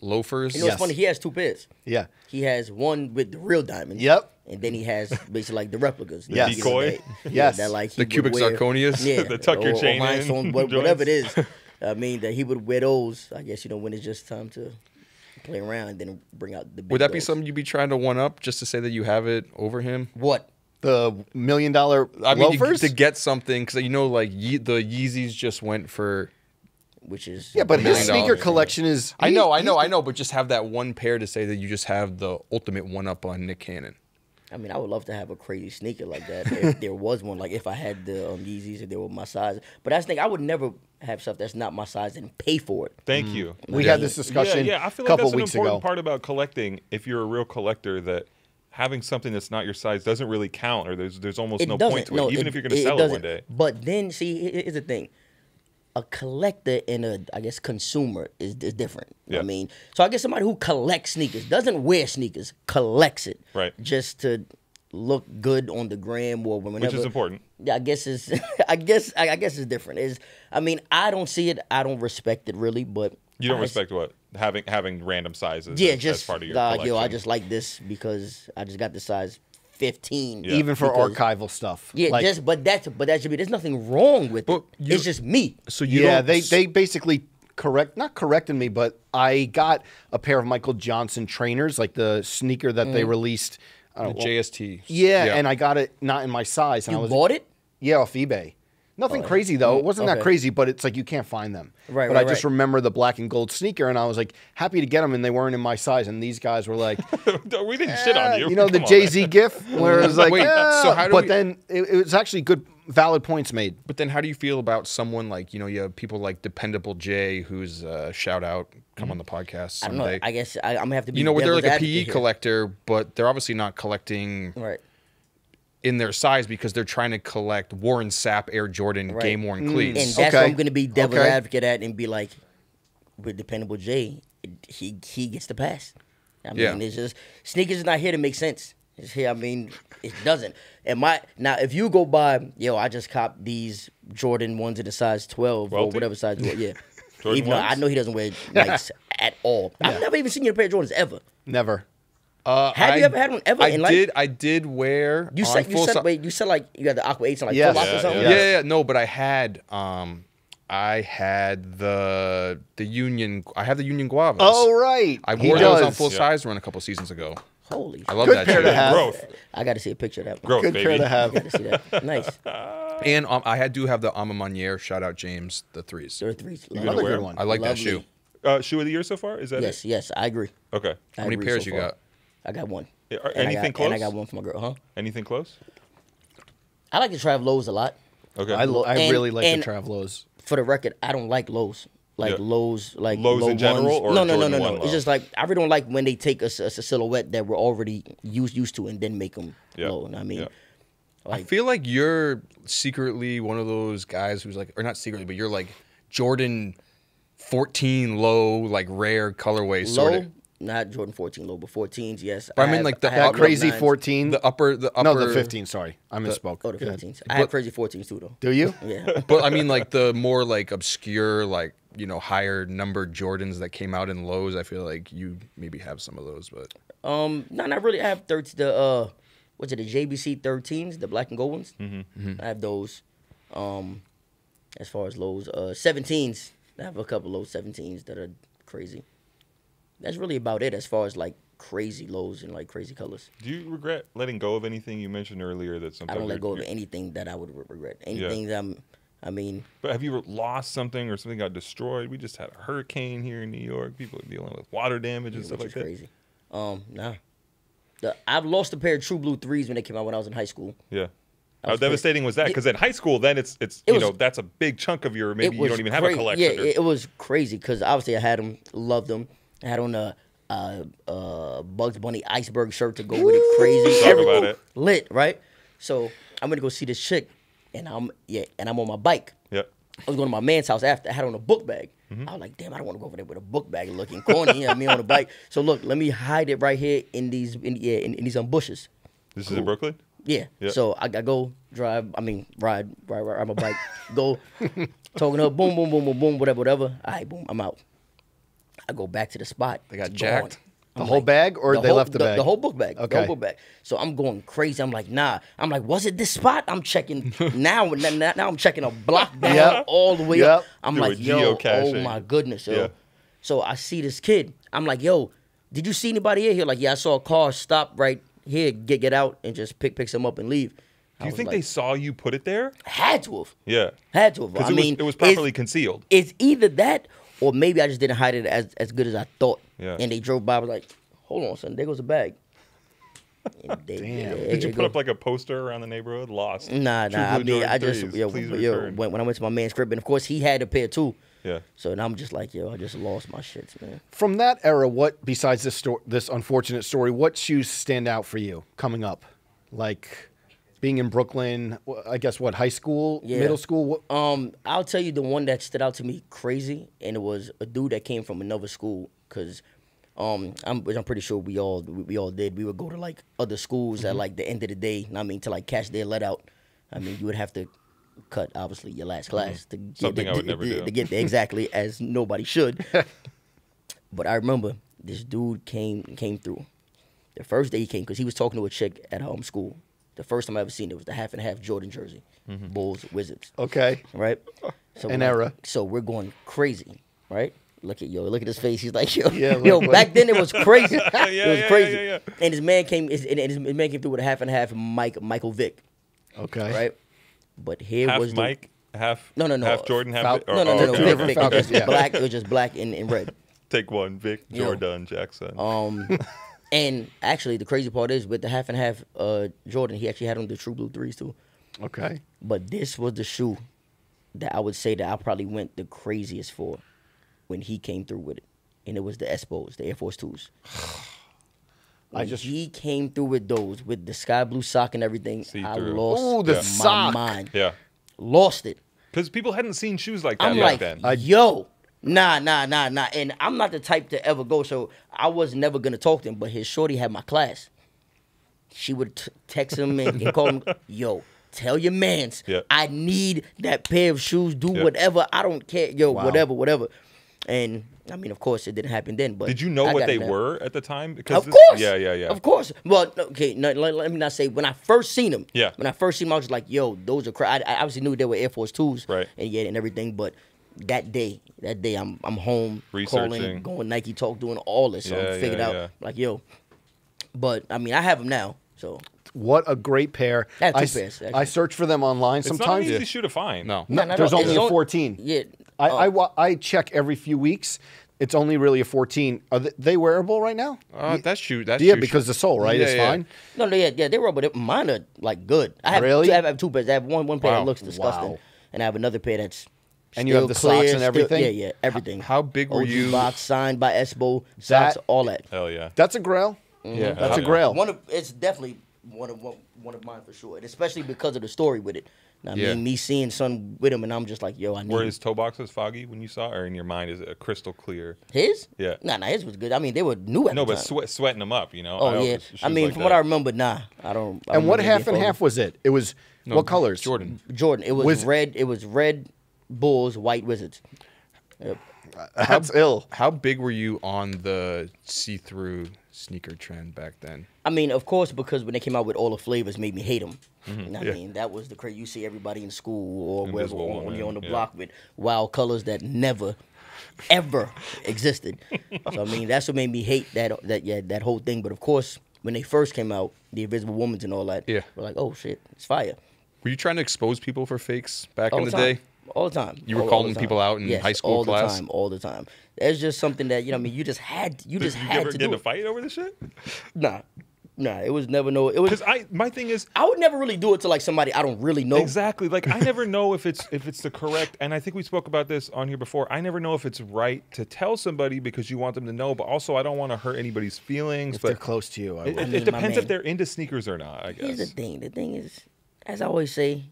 loafers? You know, Yes. it's funny. He has two pairs. yeah. He has one with the real diamonds. Yep. And then he has basically like the replicas. Yes. Decoy? that- yeah, Yes. That like he The would cubic wear- zirconias? Yeah. The tuck your or- or chain oh, in rhinestone, whatever it is. I mean that he would wear those. I guess you know when it's just time to play around and then bring out the. Big Would that be dogs. something you'd be trying to one up just to say that you have it over him? What? The million dollar I mean, you- loafers? to get something because you know, like Ye- the Yeezys just went for. Which is yeah, but his sneaker collection is. I know, I know, I know, but just have that one pair to say that you just have the ultimate one up on Nick Cannon. I mean, I would love to have a crazy sneaker like that if there was one. Like if I had the um, Yeezys if they were my size. But that's the thing. I would never have stuff that's not my size and pay for it. Thank you. We Yeah. had this discussion Yeah, yeah. I feel a like couple that's an important ago. part about collecting. If you're a real collector, that having something that's not your size doesn't really count, or there's there's almost It no doesn't. point to it, no, even if you're going to sell it doesn't. one day. But then, see, here- here's the thing: a collector and a, I guess, consumer is, is different. Yeah. I mean, so I guess somebody who collects sneakers doesn't wear sneakers, collects it, Right. Just to look good on the gram or whenever. Which is important. Yeah, I guess it's. I guess I, I guess it's different. Is I mean, I don't see it. I don't respect it really, but You don't I- respect what having having random sizes. Yeah, as, just as part of your like collection. yo, I just like this because I just got the size fifteen. Yeah. Even for because- archival stuff. Yeah, Like, just but that's but that should be. There's nothing wrong with it. you- it's just me. So you yeah, they they basically correct not correcting me, but I got a pair of Michael Johnson trainers, like the sneaker that Mm. they released. I the don't know, well, JST. yeah, and I got it not in my size, and You I was bought it? yeah off eBay. Nothing crazy though. It wasn't that crazy, but it's like you can't find them. Right, But right, I just right. remember the black and gold sneaker, and I was like happy to get them, and they weren't in my size. And these guys were like, we didn't shit on "Eh," you. you know, the Come on, Jay Z gif, where it was like, Wait, so "Eh," how do but we- then it, it was actually good, valid points made. But then, how do you feel about someone like you know you have people like Dependable Jay, who's uh, shout out, come on the podcast I don't know. I guess I, I'm gonna have to be. you know, where they're like a PE here. collector, but they're obviously not collecting Right. In their size because they're trying to collect Warren Sapp Air Jordan Right. game worn mm. And cleats. that's Okay. what I'm gonna be devil's Okay. advocate at and be like, with dependable J, he he gets the pass. I mean, Yeah. it's just sneakers is not here to make sense. It's here. I mean, it doesn't. And my now, if you go by, yo, I just copped these Jordan ones in the size 12 or whatever size. you want, Yeah. Jordan even though I know he doesn't wear Nikes at all. I've never even seen you in a pair of Jordans ever. Never. Uh, Have you ever had one ever I in life? did. I did wear. You said you said si- wait, you said like you got the Aqua Eights and like Yes. Foot Locker Yeah, or something. Yeah, yeah. yeah, yeah, no, but I had um I had the the Union I have the Union Guavas. Oh right, I wore those on full Yeah. size run a couple seasons ago. Holy. I love Good that pair shit. to have. Growth. I got to see a picture of that one. Growth, Good baby. pair to have. Got to see that. Nice. And um, I had do have the A Ma Maniére. Shout out James the threes. There are three. Another wear good 'em? one. I like that shoe. Uh, shoe of the year so far? Is that Yes, yes, I agree. Okay. I How many pairs so you far. got? I got one. Yeah, are- And I anything close? And I got one for my girl, huh? Anything close? I like to travel Lowe's a lot. Okay. I, lo- I And- really like and- travel Travelos. For the record, I don't like Lowe's. Like Yeah. Lowe's, like Lowe's in low general, ones. or no, no, no, no, no. It's just like I really don't like when they take us a silhouette that we're already used used to and then make them Yeah. low. I mean, Yeah. I like feel like you're secretly one of those guys who's like, or not secretly, but you're like Jordan 14 low, like rare colorway sort of. Not Jordan 14 low, but 14s, yes. But I mean, have- like, the have That crazy nines. 14. The upper, the upper. no, the 15. Sorry, I misspoke. Oh, the Go ahead. 15s. I have crazy 14s too, though. Do you? Yeah. But I mean, like the more like obscure, like you know, higher numbered Jordans that came out in lows. I feel like you maybe have some of those, but Um, no, not really. I have 30. the uh, what's it, the JBC 13s, the black and gold ones. Mm-hmm. I have those. Um, as far as lows, uh, 17s. I have a couple low 17s that are crazy. That's really about it as far as like crazy lows and like crazy colors. Do you regret letting go of anything you mentioned earlier that I don't let go of anything that I would re- regret. Anything that I'm, I mean, But have you lost something or something got destroyed? We just had a hurricane here in New York. People are dealing with water damage and stuff like that. crazy. Um, nah. The, I've lost a pair of True Blue threes when they came out when I was in high school. Yeah. How was devastating was that? Because in high school, then it's it's It you was- know that's a big chunk of your maybe you don't even have a collection. Yeah, or- it, it was crazy because obviously I had them, loved them. I had on a uh, uh, Bugs Bunny iceberg shirt to go with it, crazy. Talk about it. lit, right? So I'm gonna go see this chick, and I'm yeah, and I'm on my bike. yeah. I was going to my man's house after. I had on a book bag. Mm-hmm. I was like, damn, I don't want to go over there with a book bag looking corny. know, me on a bike. So look, let me hide it right here in these in, yeah in, in these um, bushes. This is in Brooklyn. Yeah. Yeah. So I, I go drive. I mean, ride, ride, ride, ride my bike. go, talking up, boom, boom, boom, boom, boom, whatever, whatever. All right, boom, I'm out. I go back to the spot. They got jacked? gone. The I'm whole bag, or they whole, left the bag? The whole book bag. The Okay. whole book bag. So I'm going crazy. I'm like, nah. I'm like, was it this spot? I'm checking now. Now, now I'm checking a block down Yep. all the way Yep. up. I'm Doing like, yo, oh my goodness, yo. Yeah. So I see this kid. I'm like, yo, did you see anybody here? Here, like, yeah, I saw a car stop right here, get get out, and just pick picks him up and leave. Do you think like, they saw you put it there? had to have? Yeah. Had to have. Because I it, mean, was, it was it's- properly concealed. It's either that or maybe I just didn't hide it as as good as I thought. Yeah. And they drove by, I was like, hold on, son, there goes a bag. They- Damn. yeah, Did you put go- up like a poster around the neighborhood? Lost. Nah, True nah. I mean, Jordan I just threes, yo, please yo, return. when, when I went to my man's crib, and of course he had a pair too. Yeah. So now I'm just like, yo, I just lost my shits, man. From that era, what besides this sto- this unfortunate story, what shoes stand out for you coming up? Like being in Brooklyn, I guess what high school, Yeah. middle school. Um, I'll tell you the one that stood out to me crazy, and it was a dude that came from another school. Cause, um, I'm which I'm pretty sure we all we, all did. We would go to like other schools Mm-hmm. at like the end of the day. I mean, to like catch their let out. I mean, you would have to cut obviously your last class to get Mm-hmm. The- I would to- never to- do. to get there exactly as nobody should. but I remember this dude came came through. The first day he came because he was talking to a chick at home school. The first time I ever seen it was the half and half Jordan jersey, Mm-hmm. Bulls Wizards okay, right? So An era. So we're going crazy, right? Look at yo, look at his face. He's like yo, Yeah, yo. look, Back then it was crazy. Yeah, it was yeah, crazy. yeah, yeah. And his man came, his, and his man came through with a half and half Mike Michael Vick, okay, right? But here Half was the, Mike, half No, no, no. half Jordan, half Fal- Vic- or- no, no, oh, no, no, okay, Vic, okay. Vic, okay. it was just Yeah. black. It was just black and, and red. Take one, Vic, Yo. Jordan, Jackson. Um, and actually, the crazy part is with the half and half uh, Jordan, he actually had on the True Blue threes too. okay. But this was the shoe that I would say that I probably went the craziest for when he came through with it. And it was the Espos, the Air Force Twos. I just he came through with those, with the sky blue sock and everything. See I lost Ooh, the my sock. mind. yeah. Lost it. Because people hadn't seen shoes like that I'm back like, then. yo, nah, nah, nah, nah. And I'm not the type to ever go, so I was never gonna talk to him. But his shorty had my class. She would t- text him and, and call him, yo. Tell your mans, Yeah. I need that pair of shoes. Do Yeah. whatever. I don't care. Yo, Wow. whatever, whatever. And I mean, of course, it didn't happen then. But Did you know I what they were at the time? Because Of this- course. Yeah, yeah, yeah. Of course. Well, okay. No, let, let me not say. When I first seen them. Yeah. When I first seen them, I was like, "Yo, those are cra I, I obviously knew they were Air Force twos. Right. And yeah, and everything. But that day, that day, I'm I'm home, Researching. calling, going Nike Talk, doing all this. So Yeah, I figured yeah, out, yeah. like, yo. But I mean, I have them now. So What a great pair. I two s- pairs, I search for them online It's not sometimes. an easy shoe to find. No. No, No, no, there's no, only it's a on- 14. Yeah. I, Oh. I, wa- I check every few weeks. It's only really a 14. Are they, they wearable right now? Uh, that shoe. That yeah, shoe- because the sole, right, Yeah, is yeah. fine. No, no, yeah, yeah, they were, but mine are like good. I have Really? Two, I have two pairs. I have one one pair Wow. that looks disgusting, Wow. and I have another pair that's. And you have the clear, socks and still- everything? yeah, yeah, everything. How big were OG you- Box signed by Espo, socks, That- all that. Hell yeah. That's a grail. Mm-hmm. Yeah, That's a yeah. grail. One of it's definitely one of one, one of mine for sure, and especially because of the story with it. I Yeah. mean, me seeing son with him, and I'm just like, yo, I need Were his toe boxes foggy when you saw, or in your mind is it a crystal clear? his. Yeah. Nah, nah, his was good. I mean, they were new at No, the but time. sweat, sweating them up, you know. Oh I yeah, I mean, like from that. what I remember, nah, I don't. I And don't what half and half was it? It was No, what colors? Jordan. Jordan. It was, Was- red. It was red Bulls, white Wizards. Yep. That's ill. How big were you on the see-through sneaker trend back then? I mean, of course, because when they came out with all the flavors, made me hate them. Mm-hmm. I yeah. mean, that was the crazy. You see everybody in school or wherever Invisible on, when you're on the yeah. block with wild colors that never, ever existed. So I mean, that's what made me hate that that yeah that whole thing. But of course, when they first came out, the Invisible Woman's and all that, Yeah. we're like, oh shit, it's fire. Were you trying to expose people for fakes back all in the, time. day? All the time. You were All- all calling the people out in Yes, high school all class? the time, all the time. It's just something that you know. I mean, you just had you just Did you had ever to get in do. a fight over this shit? Nah, nah. It was never no. It was. Because I, my thing is, I would never really do it to like somebody I don't really know. Exactly. Like I never know if it's if it's the correct and I think we spoke about this on here before. I never know if it's right to tell somebody because you want them to know, but also I don't want to hurt anybody's feelings. If they're but close to you, I it, it, it depends if they're into sneakers or not, I guess. Here's the guess. thing. The thing is, as I always say,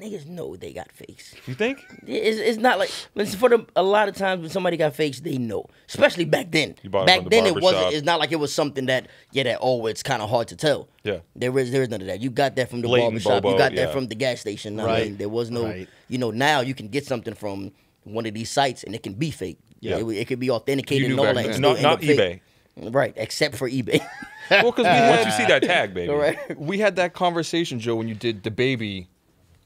niggas know they got fakes. You think? It's, it's not like it's for the, a lot of times when somebody got fakes, they know. Especially back then. You back the then, it wasn't. shop. It's not like it was something that yeah, that oh, it's kind of hard to tell. Yeah. There is there is none of that. You got that from the Blatant barber shop. You Bobo, got that yeah. from the gas station. I Right, mean, there was no. right. You know, now you can get something from one of these sites and it can be fake. Yeah. It, it could be authenticated You and all back that. then. Not not eBay. fake. Right, except for eBay. Well, because we Once you see that tag, baby. Correct. we had that conversation, Joe, when you did the baby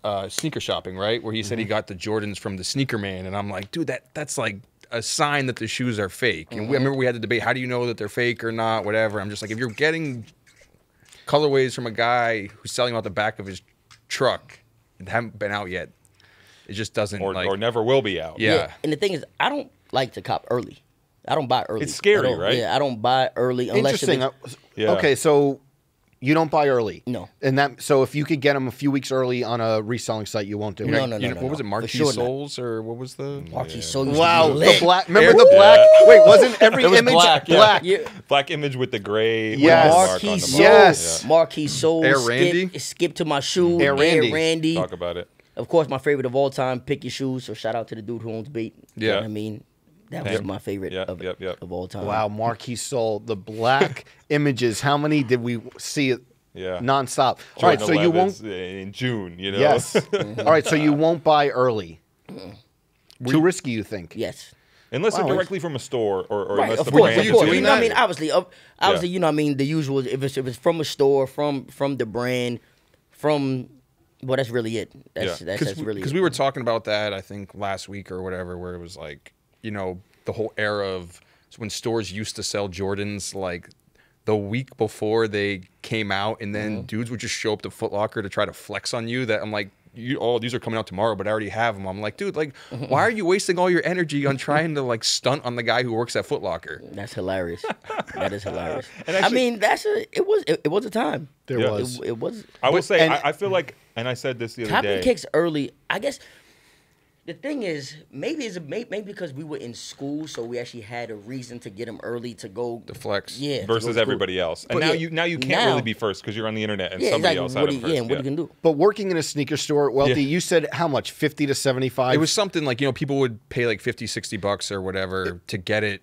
uh, sneaker shopping, right? Where he said Mm-hmm. he got the Jordans from the sneaker man, and I'm like, dude, that that's like a sign that the shoes are fake. And Mm-hmm. we, I remember we had the debate: how do you know that they're fake or not? Whatever. I'm just like, if you're getting colorways from a guy who's selling them out the back of his truck and haven't been out yet, it just doesn't Or, like. or never will be out. Yeah. And the thing is, I don't like to cop early. I don't buy early. It's scary, at all. right? Yeah, I don't buy early unless Interesting. It Uh, was, Yeah. Okay, so you don't buy early. No. And that so if you could get them a few weeks early on a reselling site, you won't do it. No, no, you no, know, no, what was it, For Marquis sure not. Souls, or what was the? Marquis so used Wow, to the black. Remember the black? Wait, wasn't every was image black, black? yeah. Yeah. Black image with the gray Yes. mark on Marquis the Yes. Yeah. Marquis Soul. Air Randy? Skip to my shoe. Air Randy. Randy. Talk about it. Of course, my favorite of all time, Pick Your Shoes. So shout out to the dude who owns Bait. You know Yeah. what I mean, that was Yep. my favorite Yep, of, yep, yep. of all time. Wow, Marquis Soul, the black images. How many did we see it Yeah. nonstop? All right, so you won't. in June, you know. Yes. All right, so you won't buy early. Too risky, you think? Yes. unless Wow, they're it's- directly from a store or, or Right, unless of the course, brand of you course. You know what I mean? Obviously, uh, obviously, Yeah. you know what I mean. The usual. If it's if it's from a store, from from the brand, from well, that's really it. That's Yeah. that's, because that's really because we were talking about that I think last week or whatever, where it was like you know the whole era of when stores used to sell Jordans like the week before they came out, and then Mm-hmm. dudes would just show up to Foot Locker to try to flex on you. That I'm like. You, oh, these are coming out tomorrow, but I already have them. I'm like, dude, like, Mm-hmm. why are you wasting all your energy on trying to like stunt on the guy who works at Foot Locker? That's hilarious. that is hilarious. And I mean, that's a. It was. It, it was a time. There Yeah. was. It, it was. I will But- say, and- I, I feel like, and I said this the other Topping day. kicks early. I guess the thing is, maybe it's maybe, maybe because we were in school, so we actually had a reason to get them early to go. The flex. Yeah. to go to versus everybody else, and But now yeah, you now you can't now- really be first because you're on the internet and Yeah, somebody exactly. else What had do them you, first. yeah, and what you can do? But working in a sneaker store, Wealthy, Yeah. you said how much? 50 to 75? It was something like, you know, people would pay like 50, 60 bucks or whatever to get it.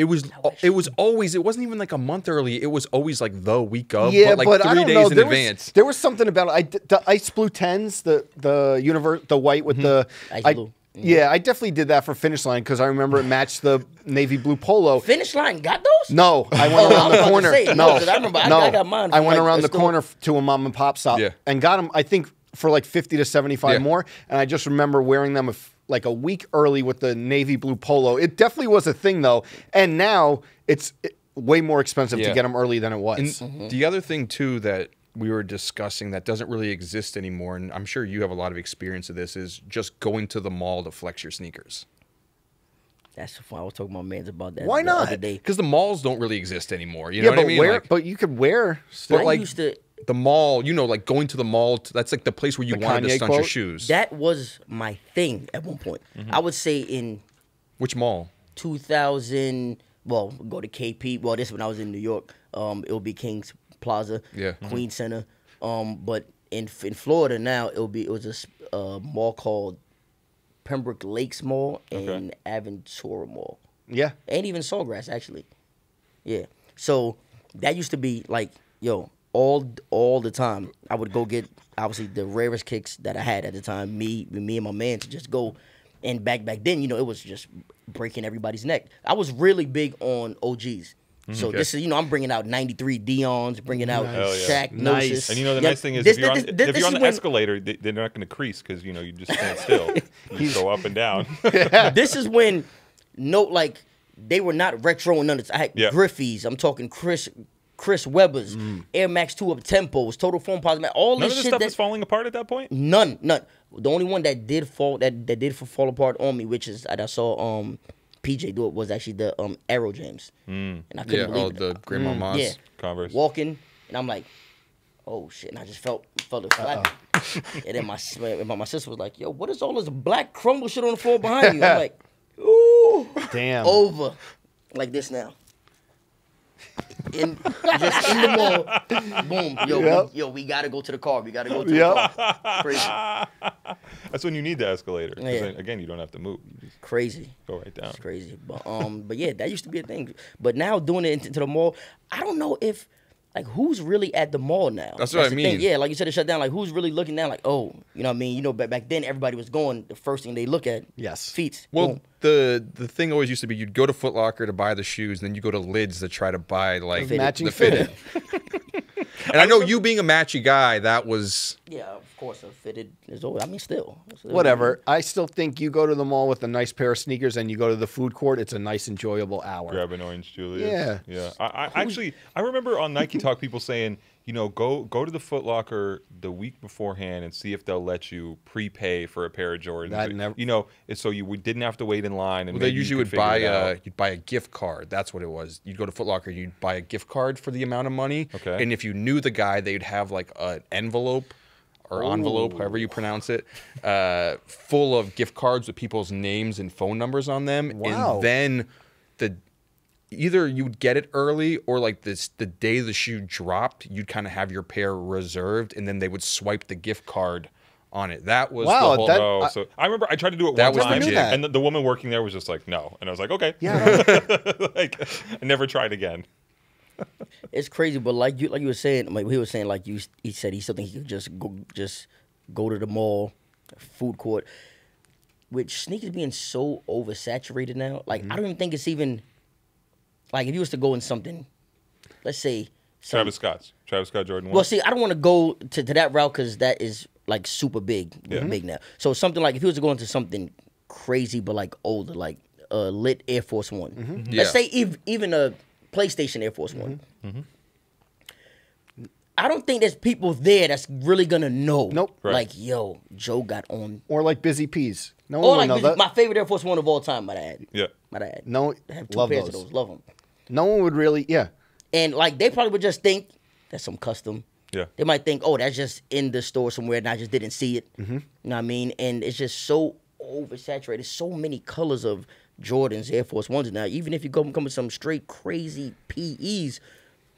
It was it was always it wasn't even like a month early. It was always like the week of, yeah, but like I three don't days know. in there advance. Was, there was something about it. I d the ice blue tens, the the universe, the white with mm-hmm. the Ice I- blue. Yeah, I definitely did that for finish line because I remember it matched the navy blue polo. Finish line got those? No, I went oh, around the corner. say, no, no, 'cause I remember I- no. I got mine I went like, around the store. corner to a mom and pop shop Yeah. and got them. I think for like fifty to seventy-five Yeah. more. And I just remember wearing them a f- like a week early with the navy blue polo. It definitely was a thing though. And now it's way more expensive Yeah. to get them early than it was. And the other thing too that we were discussing that doesn't really exist anymore, and I'm sure you have a lot of experience of this, is just going to the mall to flex your sneakers. That's fun. I was talking to my mans about that. Why the not? Other. Because the malls don't really exist anymore. You yeah, know but what I mean? where? Like, but you could wear. I like- used to. The mall, you know, like going to the mall, to, that's like the place where you The wanted to Kanye stunt your shoes. That was my thing at one point. Mm-hmm. I would say in Which mall? 2000. Well, go to KP. Well, this is when I was in New York. Um, it'll be Kings Plaza, Yeah. Queen Center. Um, but in in Florida now, it'll be it was a uh, mall called Pembroke Lakes Mall and Aventura Mall. yeah. and even Sawgrass actually. Yeah. So that used to be like, yo, all all the time. I would go get obviously the rarest kicks that I had at the time. Me, me and my man to just go. And back back then, you know, it was just breaking everybody's neck. I was really big on OGs. Mm, so Okay. this is, you know, I'm bringing out '93 Deion's, bringing out yeah. Shaq, Nice. Gnosis. And you know the nice thing is this- if you're on, this- if you're on the escalator, they, they're not going to crease because you know you just stand still. you go up and down. this is when note, like they were not retro and none of. I had. Griffey's. I'm talking Chris Chris Webber's, Air Max Two Up Tempos, Total Foamposite. All None this of this shit stuff that is falling apart at that point. none none. The only one that did fall that that did fall apart on me, which is that I saw um PJ do it was actually the um Aero Jams, and I couldn't Yeah, believe oh, it. the Grandma Moss. yeah Converse. walking, and I'm like, oh shit, and I just felt felt it flat. and then my s- my, my sister was like, yo, what is all this black crumble shit on the floor behind you? I'm like, ooh, Damn. over, like this now. In just in the mall, boom, yo, Yep. we, yo, we gotta go to the car. We gotta go to the Yep. car. Crazy, That's when you need the escalator. Yeah. then, again, you don't have to move. Crazy. go right down. It's crazy. But um, but yeah, that used to be a thing. But now doing it into, into the mall, I don't know if like who's really at the mall now. That's what I the thing. mean. Yeah, like you said, it shut down. Like who's really looking down? Like oh, you know what I mean? You know, back back then everybody was going. The first thing they look at, Yes. feet. Well, boom. the the thing always used to be you'd go to Foot Locker to buy the shoes, and then you go to Lids to try to buy like Fitted. Matching the fitted. and I know you being a matchy guy, that was yeah, of course, a fitted is always. I mean, still, still- Whatever. I still think you go to the mall with a nice pair of sneakers and you go to the food court. It's a nice, enjoyable hour. Grab an orange Julius. Yeah. yeah. I, I actually I remember on Nike Talk people saying, you know, go go to the Foot Locker the week beforehand and see if they'll let you prepay for a pair of Jordans. That never- You know, so you didn't have to wait in line and Well, they usually would buy a you'd buy a gift card. That's what it was. You'd go to Foot Locker, you'd buy a gift card for the amount of money. Okay. And if you knew the guy, they'd have like an envelope or envelope, however you pronounce it, uh, full of gift cards with people's names and phone numbers on them. Wow. And then the either you would get it early or like this the day the shoe dropped, you'd kind of have your pair reserved, and then they would swipe the gift card on it. That was Wow, the whole. that- Oh, I- so I remember I tried to do it That one was time, and the, the woman working there was just like, "No," and I was like, "Okay." Yeah. like I never tried again. It's crazy, but like you like you were saying, like he was saying, like you he said he still think he could just go just go to the mall, food court. Which sneakers being so oversaturated now, like Mm-hmm. I don't even think it's even like if you was to go in something, let's say some- Travis Scott's Travis Scott Jordan. Well, see, I don't want to go to, to that route because that is like super big, big now. So something like if he was to go into something crazy but like older, like a lit Air Force One. Mm-hmm. Yeah. Let's say ev- even a PlayStation Air Force One. Mm-hmm. I don't think there's people there that's really gonna know. Nope. Right. Like, yo, Joe got on. or like Busy Peas. No one Or will like know this that. is my favorite Air Force One of all time. Might I add? Yeah. Might I add? No, I have two love pairs those. of those. Love them. No one would really. Yeah. And like they probably would just think that's some custom. Yeah. They might think, oh, that's just in the store somewhere and I just didn't see it. Mm-hmm. You know what I mean? And it's just so oversaturated. So many colors of Jordans, Air Force Ones now. Even if you go come with some straight crazy PEs,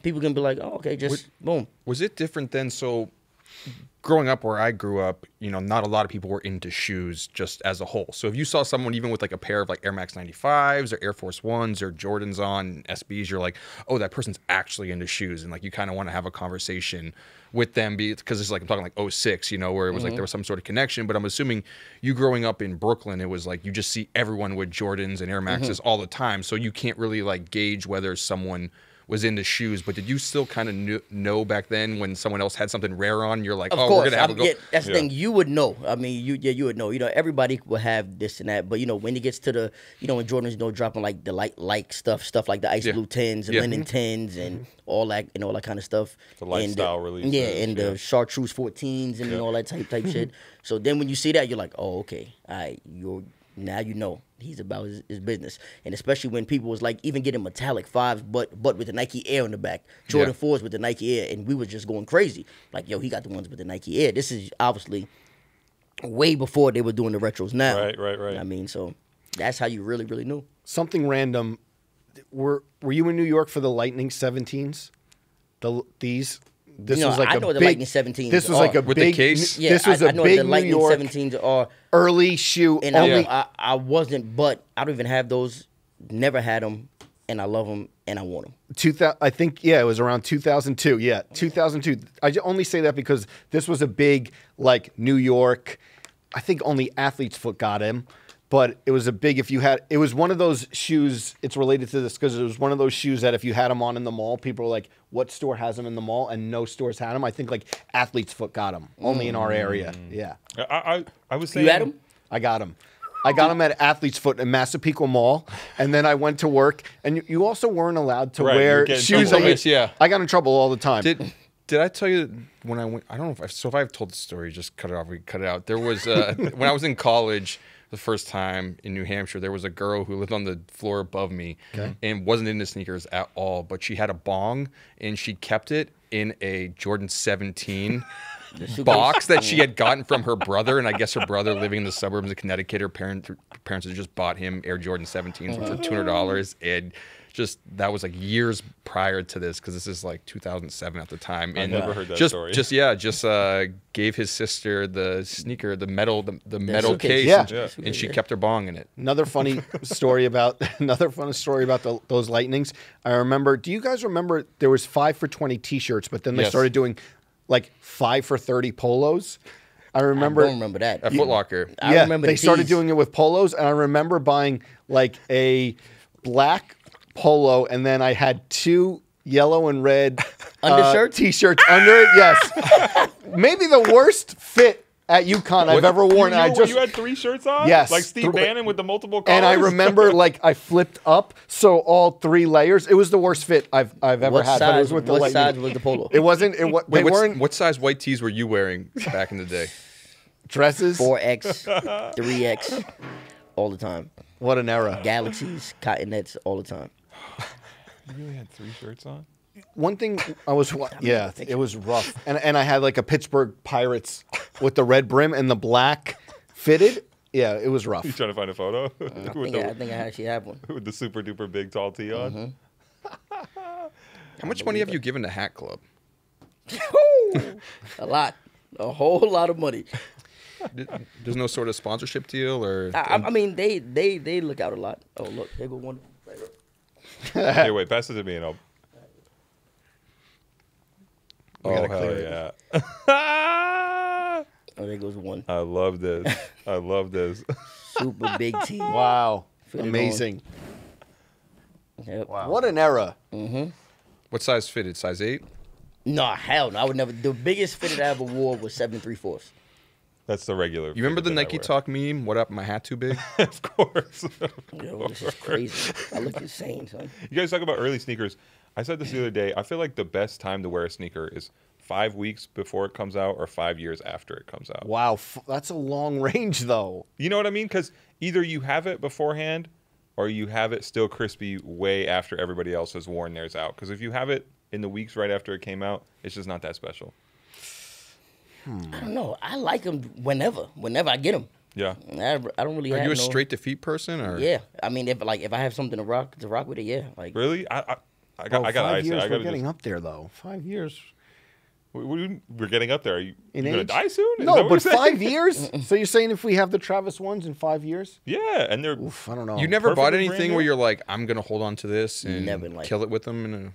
people can be like, oh, okay, just boom. Was it different then? So, growing up where I grew up, you know, not a lot of people were into shoes just as a whole. So, if you saw someone even with like a pair of like Air Max 95s or Air Force Ones or Jordans on SBs, you're like, oh, that person's actually into shoes. And like, you kind of want to have a conversation with them because it's like, I'm talking like 06, you know, where it was like there mm-hmm. was some sort of connection. But I'm assuming you growing up in Brooklyn, it was like you just see everyone with Jordans and Air Maxes mm-hmm. all the time. So, you can't really like gauge whether someone was into shoes, but did you still kind of kn- know back then when someone else had something rare on? You're like, Of oh, course, we're gonna have I'm- a go. yeah, that's the thing. You would know. I mean, you yeah, you would know. You know, everybody will have this and that, but you know, when it gets to the, you know, when Jordan's you know dropping like the light like stuff, stuff like the ice Yeah. blue tens, and Yeah. linen mm-hmm. tens, and mm-hmm. all that and all that kind of stuff. The And lifestyle releases, Yeah, and yeah. the chartreuse 14s and Yeah. all that type type shit. So then when you see that, you're like, oh, okay, all right, you're now you know he's about his, his business, and especially when people was like even getting metallic fives, but but with the Nike Air in the back, Jordan Yeah. fours with the Nike Air, and we was just going crazy. Like, yo, he got the ones with the Nike Air. This is obviously way before they were doing the retros now. Right, right, right. I mean, so that's how you really, really knew. Something random. Were Were you in New York for the Lightning 17s? The these. This You know, was like I a know the big, Lightning 17s This was like a With the big. case? Yeah, this was I, a I know big the New Lightning York 17s are, early shoe. and only I, I, I wasn't, but I don't even have those. Never had them, and I love them, and I want them. 2000 I think yeah, it was around 2002. Yeah, 2002. I only say that because this was a big like New York. I think only Athlete's Foot got him, but it was a big if you had it was one of those shoes it's related to this because it was one of those shoes that if you had them on in the mall, people were like what store has them in the mall and no stores had them. I think like Athlete's Foot got them only in our area. Yeah. I, I, I was saying. You had them? I got them. I got them at Athlete's Foot in Massapequa Mall, and then I went to work. And you, you also weren't allowed to Right, wear were getting in shoes. trouble. That you, Yeah. I got in trouble all the time. Did did I tell you when I went? I don't know if I, so. If I've told the story, just cut it off. We cut it out. There was uh, when I was in college the first time in New Hampshire. There was a girl who lived on the floor above me and wasn't into sneakers at all. But she had a bong and she kept it in a Jordan 17 box that she had gotten from her brother. And I guess her brother living in the suburbs of Connecticut, her parent, parents had just bought him Air Jordan 17s for two hundred dollars and. Just that was like years prior to this because this is like 2007 at the time. And never heard that just, story. Just yeah, just uh, gave his sister the sneaker, the metal, the, the metal suitcase. case, Yeah. and, Yeah. and she kept her bong in it. Another funny story about another funny story about the, those lightnings. I remember. Do you guys remember there was five for twenty T-shirts, but then they Yes. started doing like five for thirty polos. I remember. I don't remember that. At Foot Locker. I yeah, remember they the started doing it with polos, and I remember buying like a black polo, and then I had two yellow and red uh, t-shirts under it. Yes, maybe the worst fit at UConn I've ever worn. and I just you had three shirts on? Yes. Like Steve Three- Bannon with the multiple colors? and I remember like I flipped up, so all three layers. It was the worst fit I've I've ever What had. but it size? was with the What lightning. size was the polo? It wasn't. It wa- Wait, they what's- weren't what size white tees were you wearing back in the day? dresses. Four X, three X, all the time. What an era. Galaxies, cotton nets, all the time. You really had three shirts on? One thing I was wa- yeah, it was rough, and and I had like a Pittsburgh Pirates with the red brim and the black fitted. Yeah, it was rough. You trying to find a photo? I with, think, I, I think I actually have one. with the super duper big tall tee on? Mm-hmm. How much money have you given to Hat Club? a lot, a whole lot of money. There's no sort of sponsorship deal or I, I- I mean, they they they look out a lot. Oh look, they go one. Right here. Here, wait, pass it to me and I'll. We Oh, gotta hell clear yeah. Oh, there goes one. I love this. I love this. Super big T. Wow, Fit amazing. Yep. What an era. Mhm. what size fitted? Size eight? No, hell no. I would never. The biggest fitted I ever wore was seven three fourths. That's the regular. You remember the fitted that I Nike. Talk meme? What up? My hat too big? of course. Yo, this is crazy. I look insane, son. You guys talk about early sneakers. I said this the other day. I feel like the best time to wear a sneaker is five weeks before it comes out or five years after it comes out. Wow, f- that's a long range though. You know what I mean? Because either you have it beforehand or you have it still crispy way after everybody else has worn theirs out. Because if you have it in the weeks right after it came out, it's just not that special. Hmm. I don't know. I like them whenever, whenever I get them. Yeah. I, I don't really Are have you a no- straight to feet person or? Yeah, I mean, if like if I have something to rock to rock with it, yeah. Like Really? I I, I got Bro, I got five ice. years. I we're getting just, up there though. Five years. we- we- We're getting up there. Are you, you gonna die soon? Is No, but five years. so you're saying if we have the Travis ones in five years? Yeah, and they're Oof, I don't know. You never bought anything where you're like, I'm gonna hold on to this and Never in life. kill it with them. And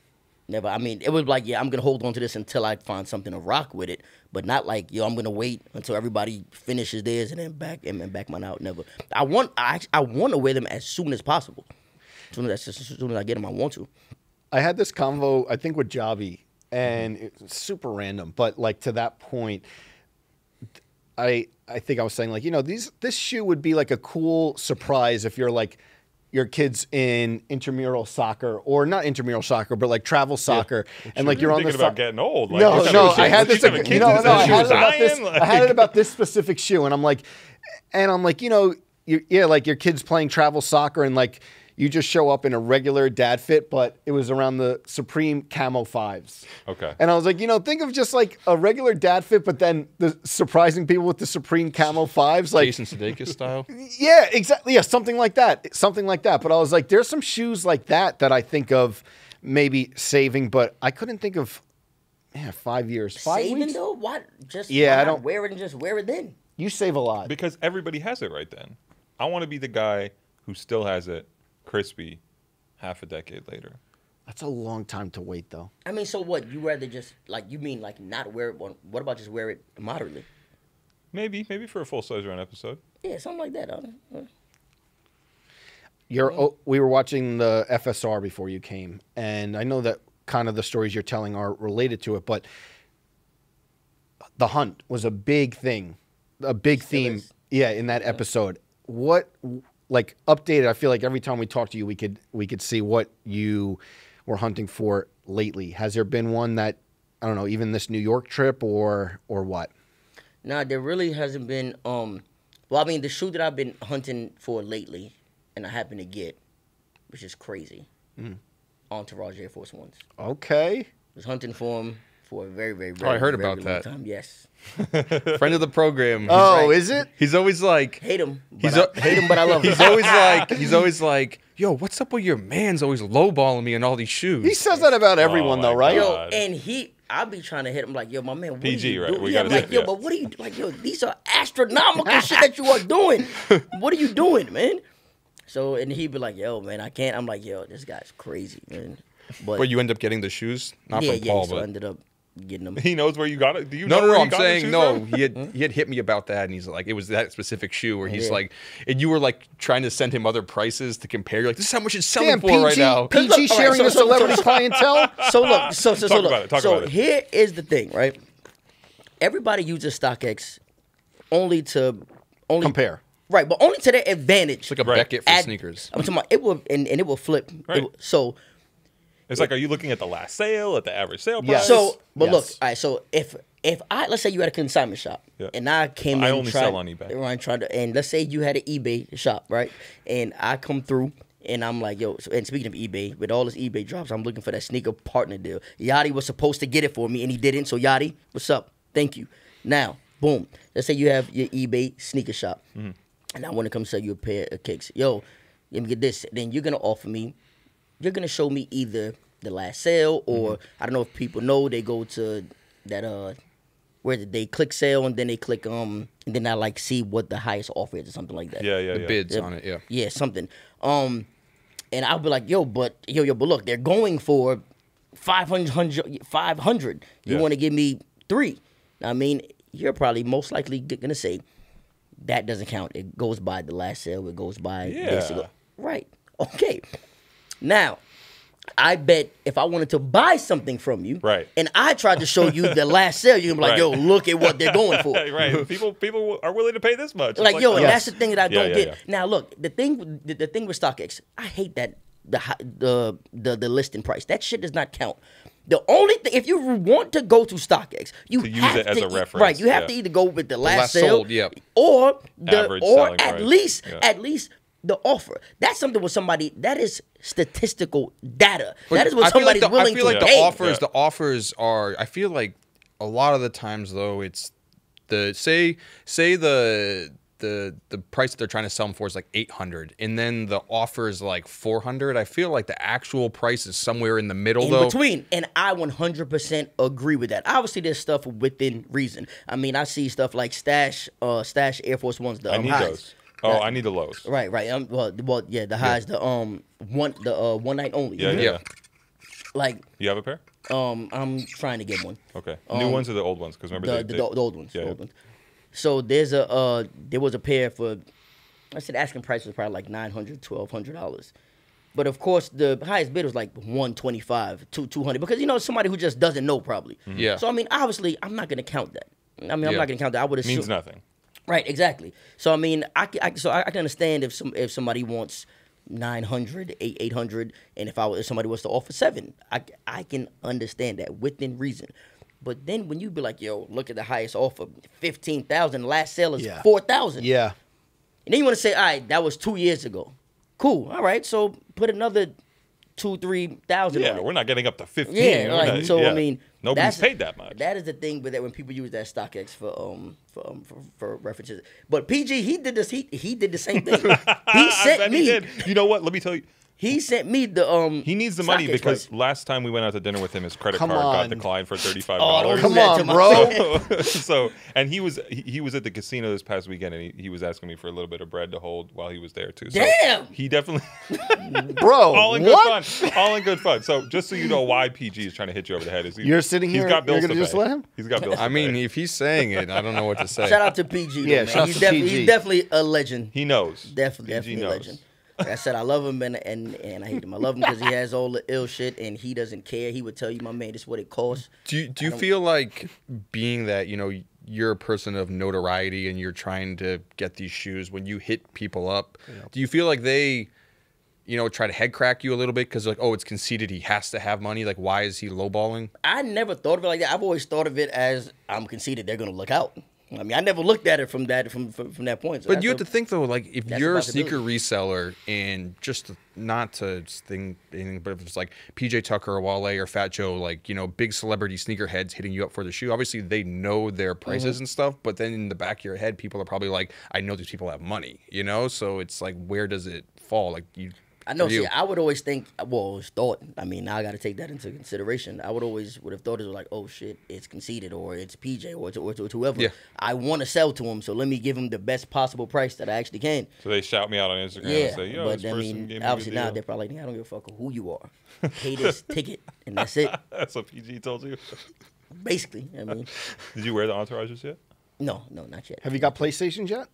never. I mean, it was like, yeah, I'm gonna hold on to this until I find something to rock with it, but not like, yo, I'm gonna wait until everybody finishes theirs and then back and then back mine out. Never. I want, I, I want to wear them as soon as possible. As soon as, as soon as I get them, I want to. I had this convo, I think, with Javi, and it's super random, but like to that point, I I think I was saying like you know these this shoe would be like a cool surprise if you're like your kids in intramural soccer or not intramural soccer but like travel soccer and like you're on the thinking about getting old. Like, no, no. I had this. you having kids no, and I had was it about this. dying? I had it about this specific shoe, and I'm like, and I'm like, you know, yeah, like your kids playing travel soccer, and like you just show up in a regular dad fit, but it was around the Supreme Camo Fives. Okay. And I was like, you know, think of just like a regular dad fit, but then the surprising people with the Supreme Camo Fives, like Jason Sudeikis style. yeah, exactly. Yeah, something like that. Something like that. But I was like, there's some shoes like that that I think of maybe saving, but I couldn't think of. Yeah, five years. Five Saving weeks. though, what? Just Yeah, why I don't- wear it and just wear it then. You save a lot. because everybody has it right then. I want to be the guy who still has it crispy half a decade later. That's a long time to wait, though. I mean, so what? You rather just like you mean like not wear it? What about just wear it moderately? Maybe, maybe for a full size run episode. Yeah, something like that. You're. Oh, we were watching the FSR before you came, and I know that kind of the stories you're telling are related to it, but the hunt was a big thing, a big Still theme. is. Yeah, in that episode. What, like, updated? I feel like every time we talk to you, we could we could see what you were hunting for lately. Has there been one that I don't know, even this New York trip or or what? Nah, there really hasn't been. Um, well, I mean, the shoe that I've been hunting for lately, and I happen to get, which is crazy, Mm. Entourage Air Force Ones. Okay. Was hunting for them for a very, very, Oh, I heard very about long that. Time. Yes, Friend of the program. Oh, right. is it? he's always like. hate him. He's I, a- hate him, but I love him. He's always like. He's always like. Yo, what's up with your man's always lowballing me in all these shoes? He says that about everyone, Oh though, my right? Yo, and he, I'll be trying to hit him like, yo, my man, what PG, are you right? doing? We yeah, gotta like, say- yo, yeah. but what are you like, yo? These are astronomical shit that you are doing. What are you doing, man? So, and he'd be like, yo, man, I can't. I'm like, yo, this guy's crazy, man. But Where you end up getting the shoes, not yeah, from yeah, Paul, so I but ended up getting them. He knows where you got it. Do you no, know no, where no. I'm saying no. from? He had he had hit me about that, and he's like, it was that specific shoe where he's Yeah. like, and you were like trying to send him other prices to compare. You're like, this is how much it's selling Damn, for PG, right now. PG Look, all right, sharing so- the so- so- celebrity so- clientele. So look, so so, so look. about it, talk so about it. here is the thing, right? Everybody uses StockX only to only Compare. right, but only to their advantage. It's like a Right. Beckett for Ad- sneakers. I'm talking about it will and, and it will flip. It Right. will- so It's like, are you looking at the last sale, at the average sale price? Yes. So, but Yes. look, all right. So if if I let's say you had a consignment shop, Yeah. and I came I in, only tried, sell on eBay. Right, tried to, and let's say you had an eBay shop, right? And I come through. And I'm like, yo, so, and speaking of eBay, with all this eBay drops, I'm looking for that sneaker partner deal. Yadi was supposed to get it for me, and he didn't. So, Yadi, what's up? Thank you. Now, boom. Let's say you have your eBay sneaker shop, Mm-hmm. and I want to come sell you a pair of kicks. Yo, let me get this. Then you're going to offer me you're gonna show me either the last sale or Mm-hmm. I don't know if people know they go to that uh where they click sale and then they click um and then I like see what the highest offer is or something like that. yeah, yeah, The yeah. bids Yep. on it, yeah. Yeah, something. Um and I'll be like, yo, but yo, yo, but look, they're going for 500, 500. You Yeah. want to give me three. I mean, you're probably most likely gonna say that doesn't count. It goes by the last sale. It goes by Yeah. go- right. Okay. Now, I bet if I wanted to buy something from you, Right. and I tried to show you the last sale, you're gonna be like, Right. yo, look at what they're going for. right. People people are willing to pay this much. It's Like, yo, and Yes. that's the thing that I Yeah, don't yeah, get. yeah. Now, look, the thing, the, the thing with StockX, I hate that the the the the listing price. That shit does not count. The only thing, if you want to go to StockX, you To use have it as to a reference, right? You have yeah. to either go with the last, last sale, sold, yep. or the Average or at price, least yeah. at least the offer. That's something with somebody that is statistical data. But that is what I feel somebody's like the, willing I feel to like the pay. offers, Yeah. the offers are. I feel like a lot of the times though, it's the say say the the the price that they're trying to sell them for is like eight hundred, and then the offer is like four hundred. I feel like the actual price is somewhere in the middle in though. between. And I 100% agree with that. Obviously, there's stuff within reason. I mean, I see stuff like Stash, uh, Stash Air Force Ones. The I need highs. those. Oh, I need the lows. Right, right. Um, well, well, yeah, the highs, the um, one, the uh, one night only. Yeah, yeah. Yeah. yeah. Like, You have a pair? um, I'm trying to get one. Okay. New ones or the old ones? Because remember The, they, the, they- the old ones. Yeah, the yeah. old ones. So there's a uh, there was a pair for, I said asking price was probably like 900 1200 dollars. But of course, the highest bid was like 125, two 200, because you know somebody who just doesn't know probably. Yeah. So I mean, obviously, I'm not gonna count that. I mean, I'm not gonna count that. I would assume Means nothing. Right, exactly. So I mean, I, I so I, I can understand if some if somebody wants 900, 8, 800, and if I if somebody was to offer seven, I I can understand that within reason. But then when you be like, yo, look at the highest offer, fifteen thousand. Last sale is Yeah. four thousand. Yeah. And then you want to say, all right, that was two years ago. Cool. All right, so put another two, three thousand. Yeah, we're not getting up to 15. Yeah, like not- so. yeah. I mean, nobody's paid that much. That is the thing, but that when people use that StockX for um for um for, for references, but PG he did this. He he did the same thing. He sent me. he did. You know what? Let me tell you. He sent me the um. He needs the money because price. last time we went out to dinner with him, his credit Come card got declined for thirty five dollars. don't Come on, bro. myself. so, and he was he, he was at the casino this past weekend, and he, he was asking me for a little bit of bread to hold while he was there too. So Damn! He definitely Bro, all in what? good fun. All in good fun. So just so you know why PG is trying to hit you over the head is he, You're sitting he's here, got bills you're gonna to just pay. let him? He's got bills. I mean, if he's saying it, I don't know what to say. Shout out to PG. Though, Yeah, man. shout he's to definitely PG. he's definitely a legend. he knows. Definitely, PG definitely a legend. Like I said, I love him and and, and I hate him. I love him because he has all the ill shit and he doesn't care. He would tell you, my man, this is what it costs. Do you, do you feel like being that you know you're a person of notoriety and you're trying to get these shoes when you hit people up? Do you feel like they, you know, try to head crack you a little bit because like oh it's Conceited he has to have money like why is he lowballing? I never thought of it like that. I've always thought of it as I'm conceited. They're gonna look out. I mean, I never looked at it from that from from, from that point. So But you have a- to think though, like if you're a sneaker reseller and just not to think anything, but if it's like PJ Tucker or Wale or Fat Joe, like you know, big celebrity sneaker heads hitting you up for the shoe. Obviously, they know their prices Mm-hmm. and stuff, but then in the back of your head, people are probably like, I know these people have money, you know. So it's like, where does it fall? Like you. I know. for. See, I would always think. Well, always thought. I mean, now I got to take that into consideration. I would always would have thought it was like, oh shit, it's Conceited or it's PJ or it's, or it's whoever. Yeah. I want to sell to him, so let me give him the best possible price that I actually can. So they shout me out on Instagram Yeah, and say, "Yo, but this I person mean, gave me obviously now they're probably like, I don't give a fuck who you are. Pay this ticket, and that's it. That's what PG told you. Basically, I mean, Did you wear the entourages yet? no, no, not yet. Have you got PlayStations yet?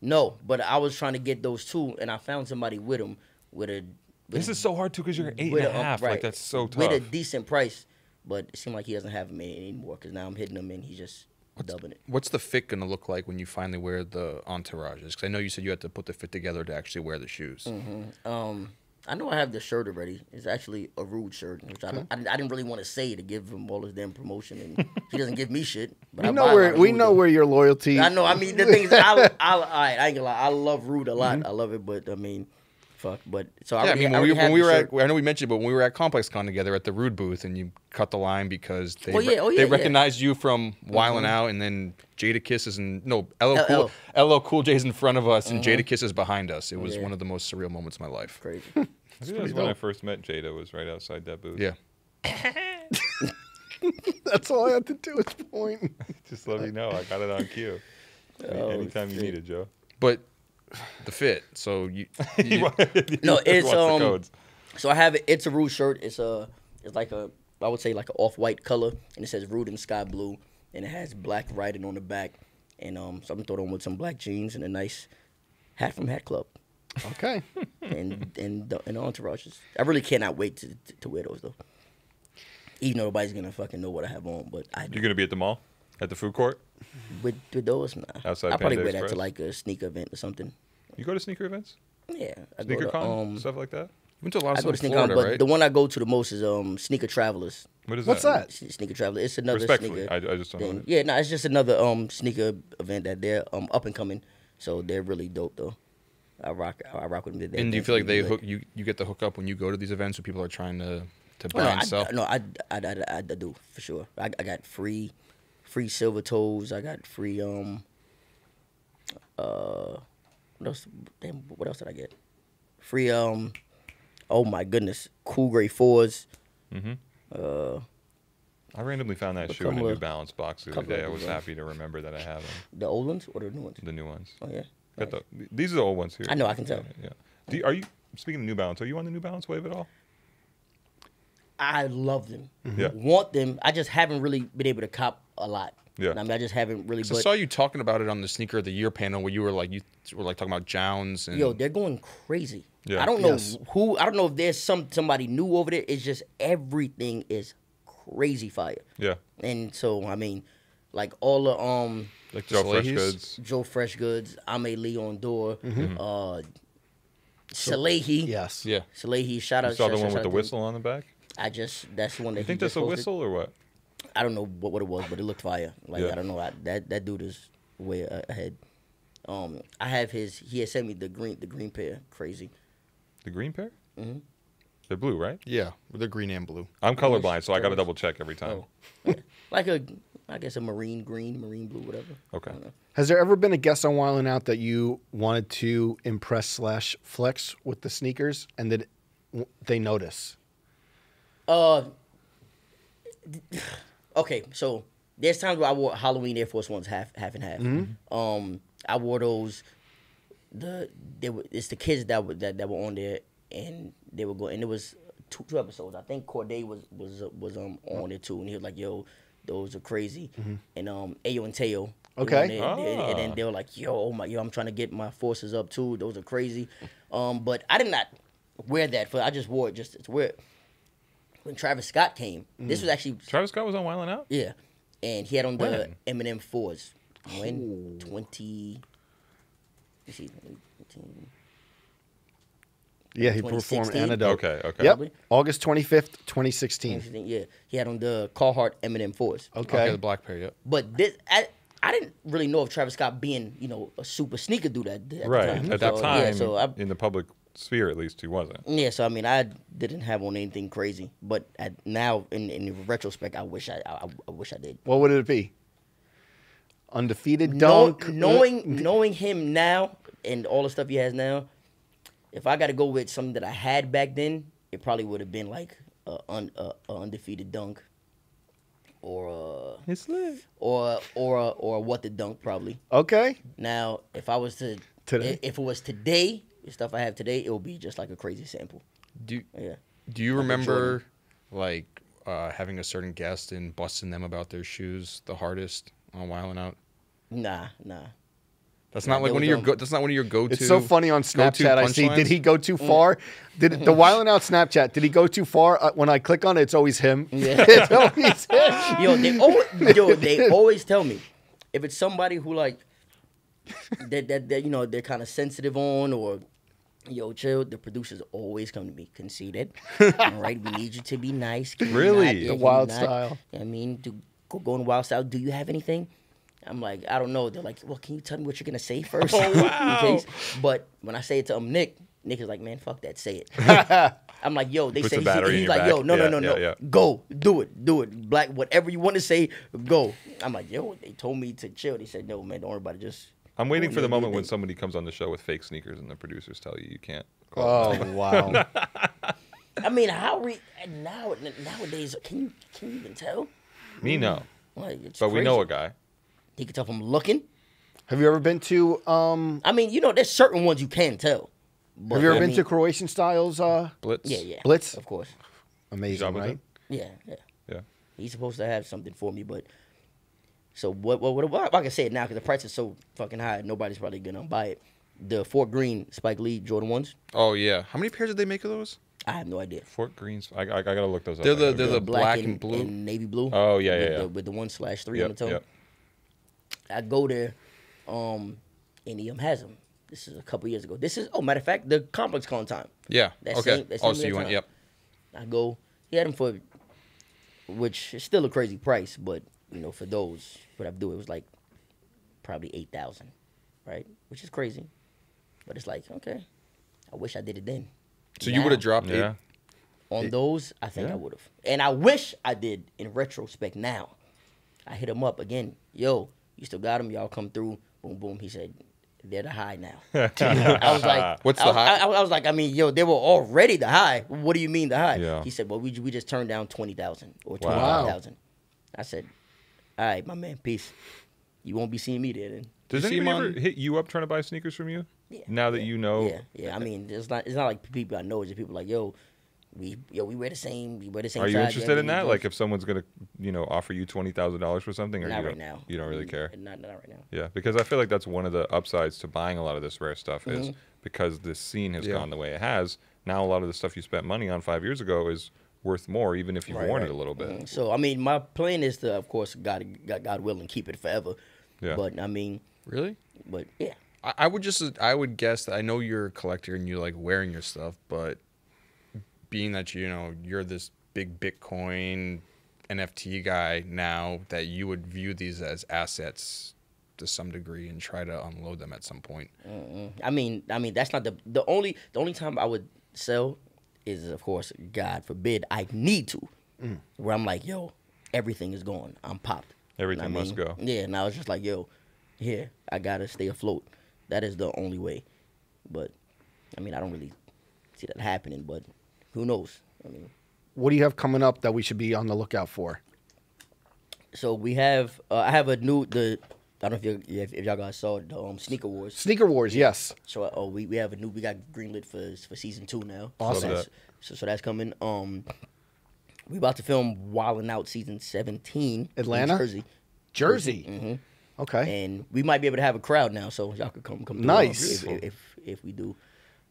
No, but I was trying to get those two, and I found somebody with them with a. With This is so hard too because you're eight with and a um, half. right, Like that's so tough. With a decent price, but it seemed like he doesn't have them anymore because now I'm hitting him and he's just dubbing it. What's the fit gonna look like when you finally wear the entourages? Because I know you said you had to put the fit together to actually wear the shoes. Um, I know I have the shirt already. It's actually a Rhude shirt, which I, don't, I, I didn't really want to say to give him all his damn promotion, and he doesn't give me shit. But We I know buy a lot where we know though. where your loyalty. I know. I mean, the thing is, I, I, I, I ain't gonna lie. I love Rhude a lot. Mm-hmm. I love it, but I mean, fuck. But so I Yeah, I mean, when already we, when we were shirt. at, I know we mentioned, but when we were at ComplexCon together at the Rhude booth, and you cut the line because they Oh, yeah, oh, yeah, they yeah. recognized you from Wildin' uh-huh. Out, and then Jada Kisses and no LL Cool, LL. LL Cool J's in front of us, and Jada uh-huh. Kisses behind us. It was one of the most surreal moments of my life. crazy. I that's when I first met Jada. Was right outside that booth. Yeah, That's all I have to do is point. Just let me know. I got it on cue. Oh, Anytime you need it, Joe. but the fit. So you, He you- wa- he No, wants it's, the um, codes. So I have it. It's a Rhude shirt. It's a. It's like a. I would say like an off-white color, and it says Rhude in sky blue, and it has black writing on the back, and um, so I'm gonna throw it on with some black jeans and a nice hat from Hat Club, Okay. and and the, and the entourages. I really cannot wait to, to to wear those though. Even though nobody's gonna fucking know what I have on, but I do. You're gonna be at the mall, at the food court. with with those, nah. Outside I'll probably Panda wear that to like a sneaker event or something. You go to sneaker events, Yeah, I sneaker to, con, um, stuff like that. You went to a lot I of go to stuff in sneaker, con, Florida, but right? the one I go to the most is um Sneaker Travelers. What is What's that? S- Sneaker Traveler. It's another Respectfully, sneaker. I, I just don't know. thing. it. Yeah, no, it's just another um sneaker event that they're um up and coming, so they're really dope though. I rock, I rock with them. They're and do you feel like they definitely hook you? You get the hook up when you go to these events where people are trying to to buy No, and I, sell. no, I, I, I, I, I do for sure. I, I got free, free silver toes. I got free um. Uh, what else? Damn, what else did I get? Free um. Oh my goodness, cool gray fours. Uh, I randomly found that shoe in a New Balance box the other day. I was them. happy to remember that I have them, the old ones or the new ones? the new ones. Oh yeah. Got Nice. the, these are the old ones here. I know, I can tell. Yeah. yeah. Do you, are you speaking of New Balance? Are you on the New Balance wave at all? I love them. Yeah. Want them. I just haven't really been able to cop a lot. Yeah. I mean, I just haven't really. So I saw you talking about it on the sneaker of the year panel where you were like you were like talking about Jounds and yo, they're going crazy. Yeah. I don't know Yes. who. I don't know if there's some somebody new over there. It's just everything is crazy fire. Yeah. And so I mean, like all the um Like Joe Fresh Salehe's? Goods. Joe Fresh Goods, Aimé Leon Dore, Mm-hmm. uh, Salehe. Yes. Yeah. Salehe. Shout out. You saw the one shout with out the whistle on the back? I just that's the one that You he think just that's a whistle or what? I don't know what, what it was, but it looked fire. Like Yeah. I don't know. I, that that dude is way a- ahead. Um, I have his. He had sent me the green the green pair. Crazy. The green pair? Mhm. They're blue, right? Yeah. They're green and blue. I'm colorblind, so I got to double check every time. Oh. like a, I guess a marine green, marine blue, whatever. Okay. I don't know. Has there ever been a guest on Wildin' Out that you wanted to impress slash flex with the sneakers and that they notice? Uh, okay, so there's times where I wore Halloween Air Force Ones half half and half. Um, I wore those. The they were it's the kids that were that, that were on there and they were going and it was two, two episodes. I think Corday was was was um on it too and he was like, "Yo, those are crazy." And um, Ayo and Teo. Okay. on there, and, and then Ah. they were like, "Yo, oh my, yo, I'm trying to get my forces up too. Those are crazy." Um, but I did not wear that for. I just wore it just to wear it when Travis Scott came. This mm. was actually Travis Scott was on Wildin' Out? yeah, and he had on the When? Eminem fours. When twenty. Let's see, 18, Yeah, he performed 2016? Antidote. Okay, okay. Yep. Probably. August 25th, 2016. 2016, Yeah, he had on the Carhartt Eminem fours. Okay. Okay, the black pair. Yep. But this, I, I didn't really know of Travis Scott being, you know, a super sneaker dude at, at the Right. time. At that time, Yeah, so I, in the public sphere, at least, he wasn't. yeah, so I mean, I didn't have on anything crazy, but at, now in, in retrospect, I wish I, I, I wish I did. What would it be? Undefeated Know- dunk. knowing knowing him now and all the stuff he has now, if I got to go with something that I had back then, it probably would have been like a, un, a, a undefeated dunk, or a, It's lit. or or or what the dunk probably. Okay. Now, if I was to Today? if it was today, the stuff I have today, it'll be just like a crazy sample. Do Yeah. Do you Like remember like uh, having a certain guest and busting them about their shoes the hardest on Wildin' Out? Nah, nah. That's Yeah, not like one of your go- that's not one of your go-to. It's so funny on go-to Snapchat. I see. Did he go too far? Did the Wildin' Out Snapchat? Did he go too far? Uh, when I click on it, it's always him. Yeah. it's always him. Yo, they always, yo, they always tell me if it's somebody who like that that, that you know they're kind of sensitive on or yo chill. The producers always come to me conceited. All right, we need you to be nice. Can Really? not- The yeah, can wild not- style. I mean, do go go in wild style. Do you have anything? I'm like, I don't know. They're like, well, can you tell me what you're gonna say first? Oh, wow. But when I say it to um, Nick, Nick is like, man, fuck that, say it. I'm like, yo, they Puts say the battery he's like, yo, back. no, no, Yeah, no, no, yeah, yeah. go, do it, do it, black, whatever you want to say, go. I'm like, yo, they told me to chill. They said, no, man, don't worry about it. Just I'm waiting do for the your- do your moment when somebody comes on the show with fake sneakers and the producers tell you you can't. Call Oh wow. I mean, how re now nowadays can you can you even tell? Me, no. Like, it's But we know a guy. He can tell from looking. Have you ever been to? Um, I mean, you know, there's certain ones you can tell. But, have you ever I been mean, to Croatian Styles? Uh, Blitz. Yeah, yeah, Blitz? of course. amazing, right? Yeah, yeah. Yeah. He's supposed to have something for me, but so what? What? What? what I can say it now because the price is so fucking high. Nobody's probably gonna buy it. The Fort Greene Spike Lee Jordan ones. Oh yeah. How many pairs did they make of those? I have no idea. Fort Greenes. I, I, I gotta look those up. They're I the- they're look the up. black and blue? navy blue. Oh, yeah, yeah, with yeah. The, with the one slash three on Yep, the toe. yep. I go there, um, and he um, has them. This is a couple years ago. This is oh matter of fact the complex con time. Yeah. That okay. same- that oh, so you time. went. Yep. I go. He had them for, which is still a crazy price, but you know for those what I do it was like, probably eight thousand, right? Which is crazy, but it's like okay, I wish I did it then. So you would have dropped Yeah. eight. on those. I think Yeah. I would have, and I wish I did in retrospect. Now, I hit him up again. Yo, you still got them? Y'all come through. Boom, boom. He said. They're the high now. I was like, What's I the was- high? I, I was like, I mean, yo, they were already the high. What do you mean the high? Yeah. He said, well, we, we just turned down twenty thousand or Wow. twenty five thousand. I said, all right, my man, peace. You won't be seeing me there then. Does You see him anybody ever on- hit you up trying to buy sneakers from you? Yeah, Now that yeah, you know. Yeah, yeah. I mean, it's not it's not like people I know. It's just people like, yo, we yo we wear the same. We wear the same. Are you size interested in every that? Like, if someone's gonna, you know, offer you twenty thousand dollars for something, or not you right now. you don't really care? Not, not right now. Yeah, because I feel like that's one of the upsides to buying a lot of this rare stuff is Mm-hmm. because this scene has Yeah. gone the way it has. Now a lot of the stuff you spent money on five years ago is worth more, even if you've Right, worn right. it a little bit. Mm-hmm. So I mean, my plan is to, of course, God, God, God willing, keep it forever. Yeah. But I mean, Really? but yeah, I, I would just I would guess that I know you're a collector and you like wearing your stuff, but being that you know you're this big Bitcoin NFT guy now, that you would view these as assets to some degree and try to unload them at some point. Mm-hmm. I mean, I mean that's not the the only the only time I would sell is of course, God forbid, I need to, Mm. where I'm like, yo, everything is gone, I'm popped. Everything must mean, go. Yeah, and I was just like, yo, here, I gotta stay afloat. That is the only way. But I mean, I don't really see that happening. But who knows? I mean, What do you have coming up that we should be on the lookout for? so we have uh, I have a new the. I don't know if, you, if, if y'all guys saw the um, sneaker wars. Sneaker Wars, yes. So oh, we, we have a new we got greenlit for for season two now. Awesome. So that's, so, so that's coming. Um, we about to film Wildin' Out season seventeen. in Atlanta? Jersey, Jersey. Mm-hmm. Okay. and we might be able to have a crowd now, so y'all could come come. through, Nice. um, If, if if we do,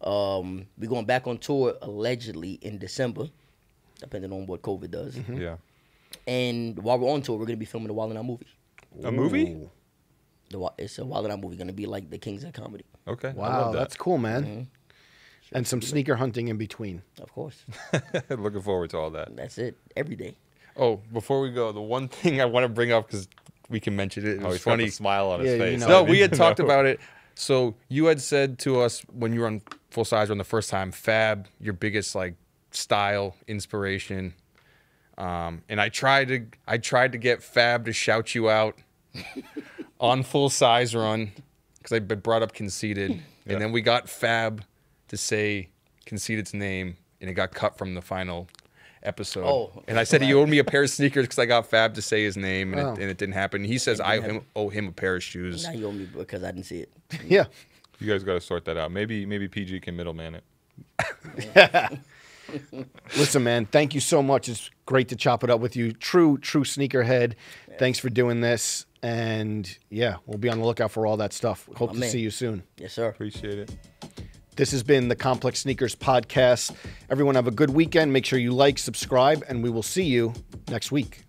um, we going back on tour allegedly in December, depending on what COVID does. Mm-hmm. Yeah. And while we're on tour, we're gonna be filming the Wildin' Out movie. A movie? Ooh. The Wa- it's a Wildin' Out movie, gonna be like the Kings of Comedy, Okay. Wow, that. that's cool, man. Mm-hmm. And some sneaker hunting in between. of course. Looking forward to all that. That's it. Every day. Oh, before we go, the one thing I want to bring up because we can mention it. It Oh, was got funny. the smile on his Yeah, you face. know. No, didn't we had talked know. about it. So you had said to us when you were on full size on the first time, Fab, your biggest like style inspiration. Um, and I tried to I tried to get Fab to shout you out on full size run because I b- brought up conceited, Yeah. and then we got Fab to say conceited's name, and it got cut from the final episode. Oh, and I said he owed me a pair of sneakers because I got Fab to say his name, and, Oh. it, and it didn't happen. He says I didn't him, owe him a pair of shoes. Now you owe me because I didn't see it. Yeah. You guys got to sort that out. Maybe maybe PG can middleman it. Listen, man, thank you so much. It's great to chop it up with you. True, true sneakerhead. Thanks for doing this. And yeah, we'll be on the lookout for all that stuff. Hope My to man. see you soon. Yes, sir. Appreciate it. This has been the Complex Sneakers Podcast. Everyone have a good weekend. Make sure you like, subscribe, and we will see you next week.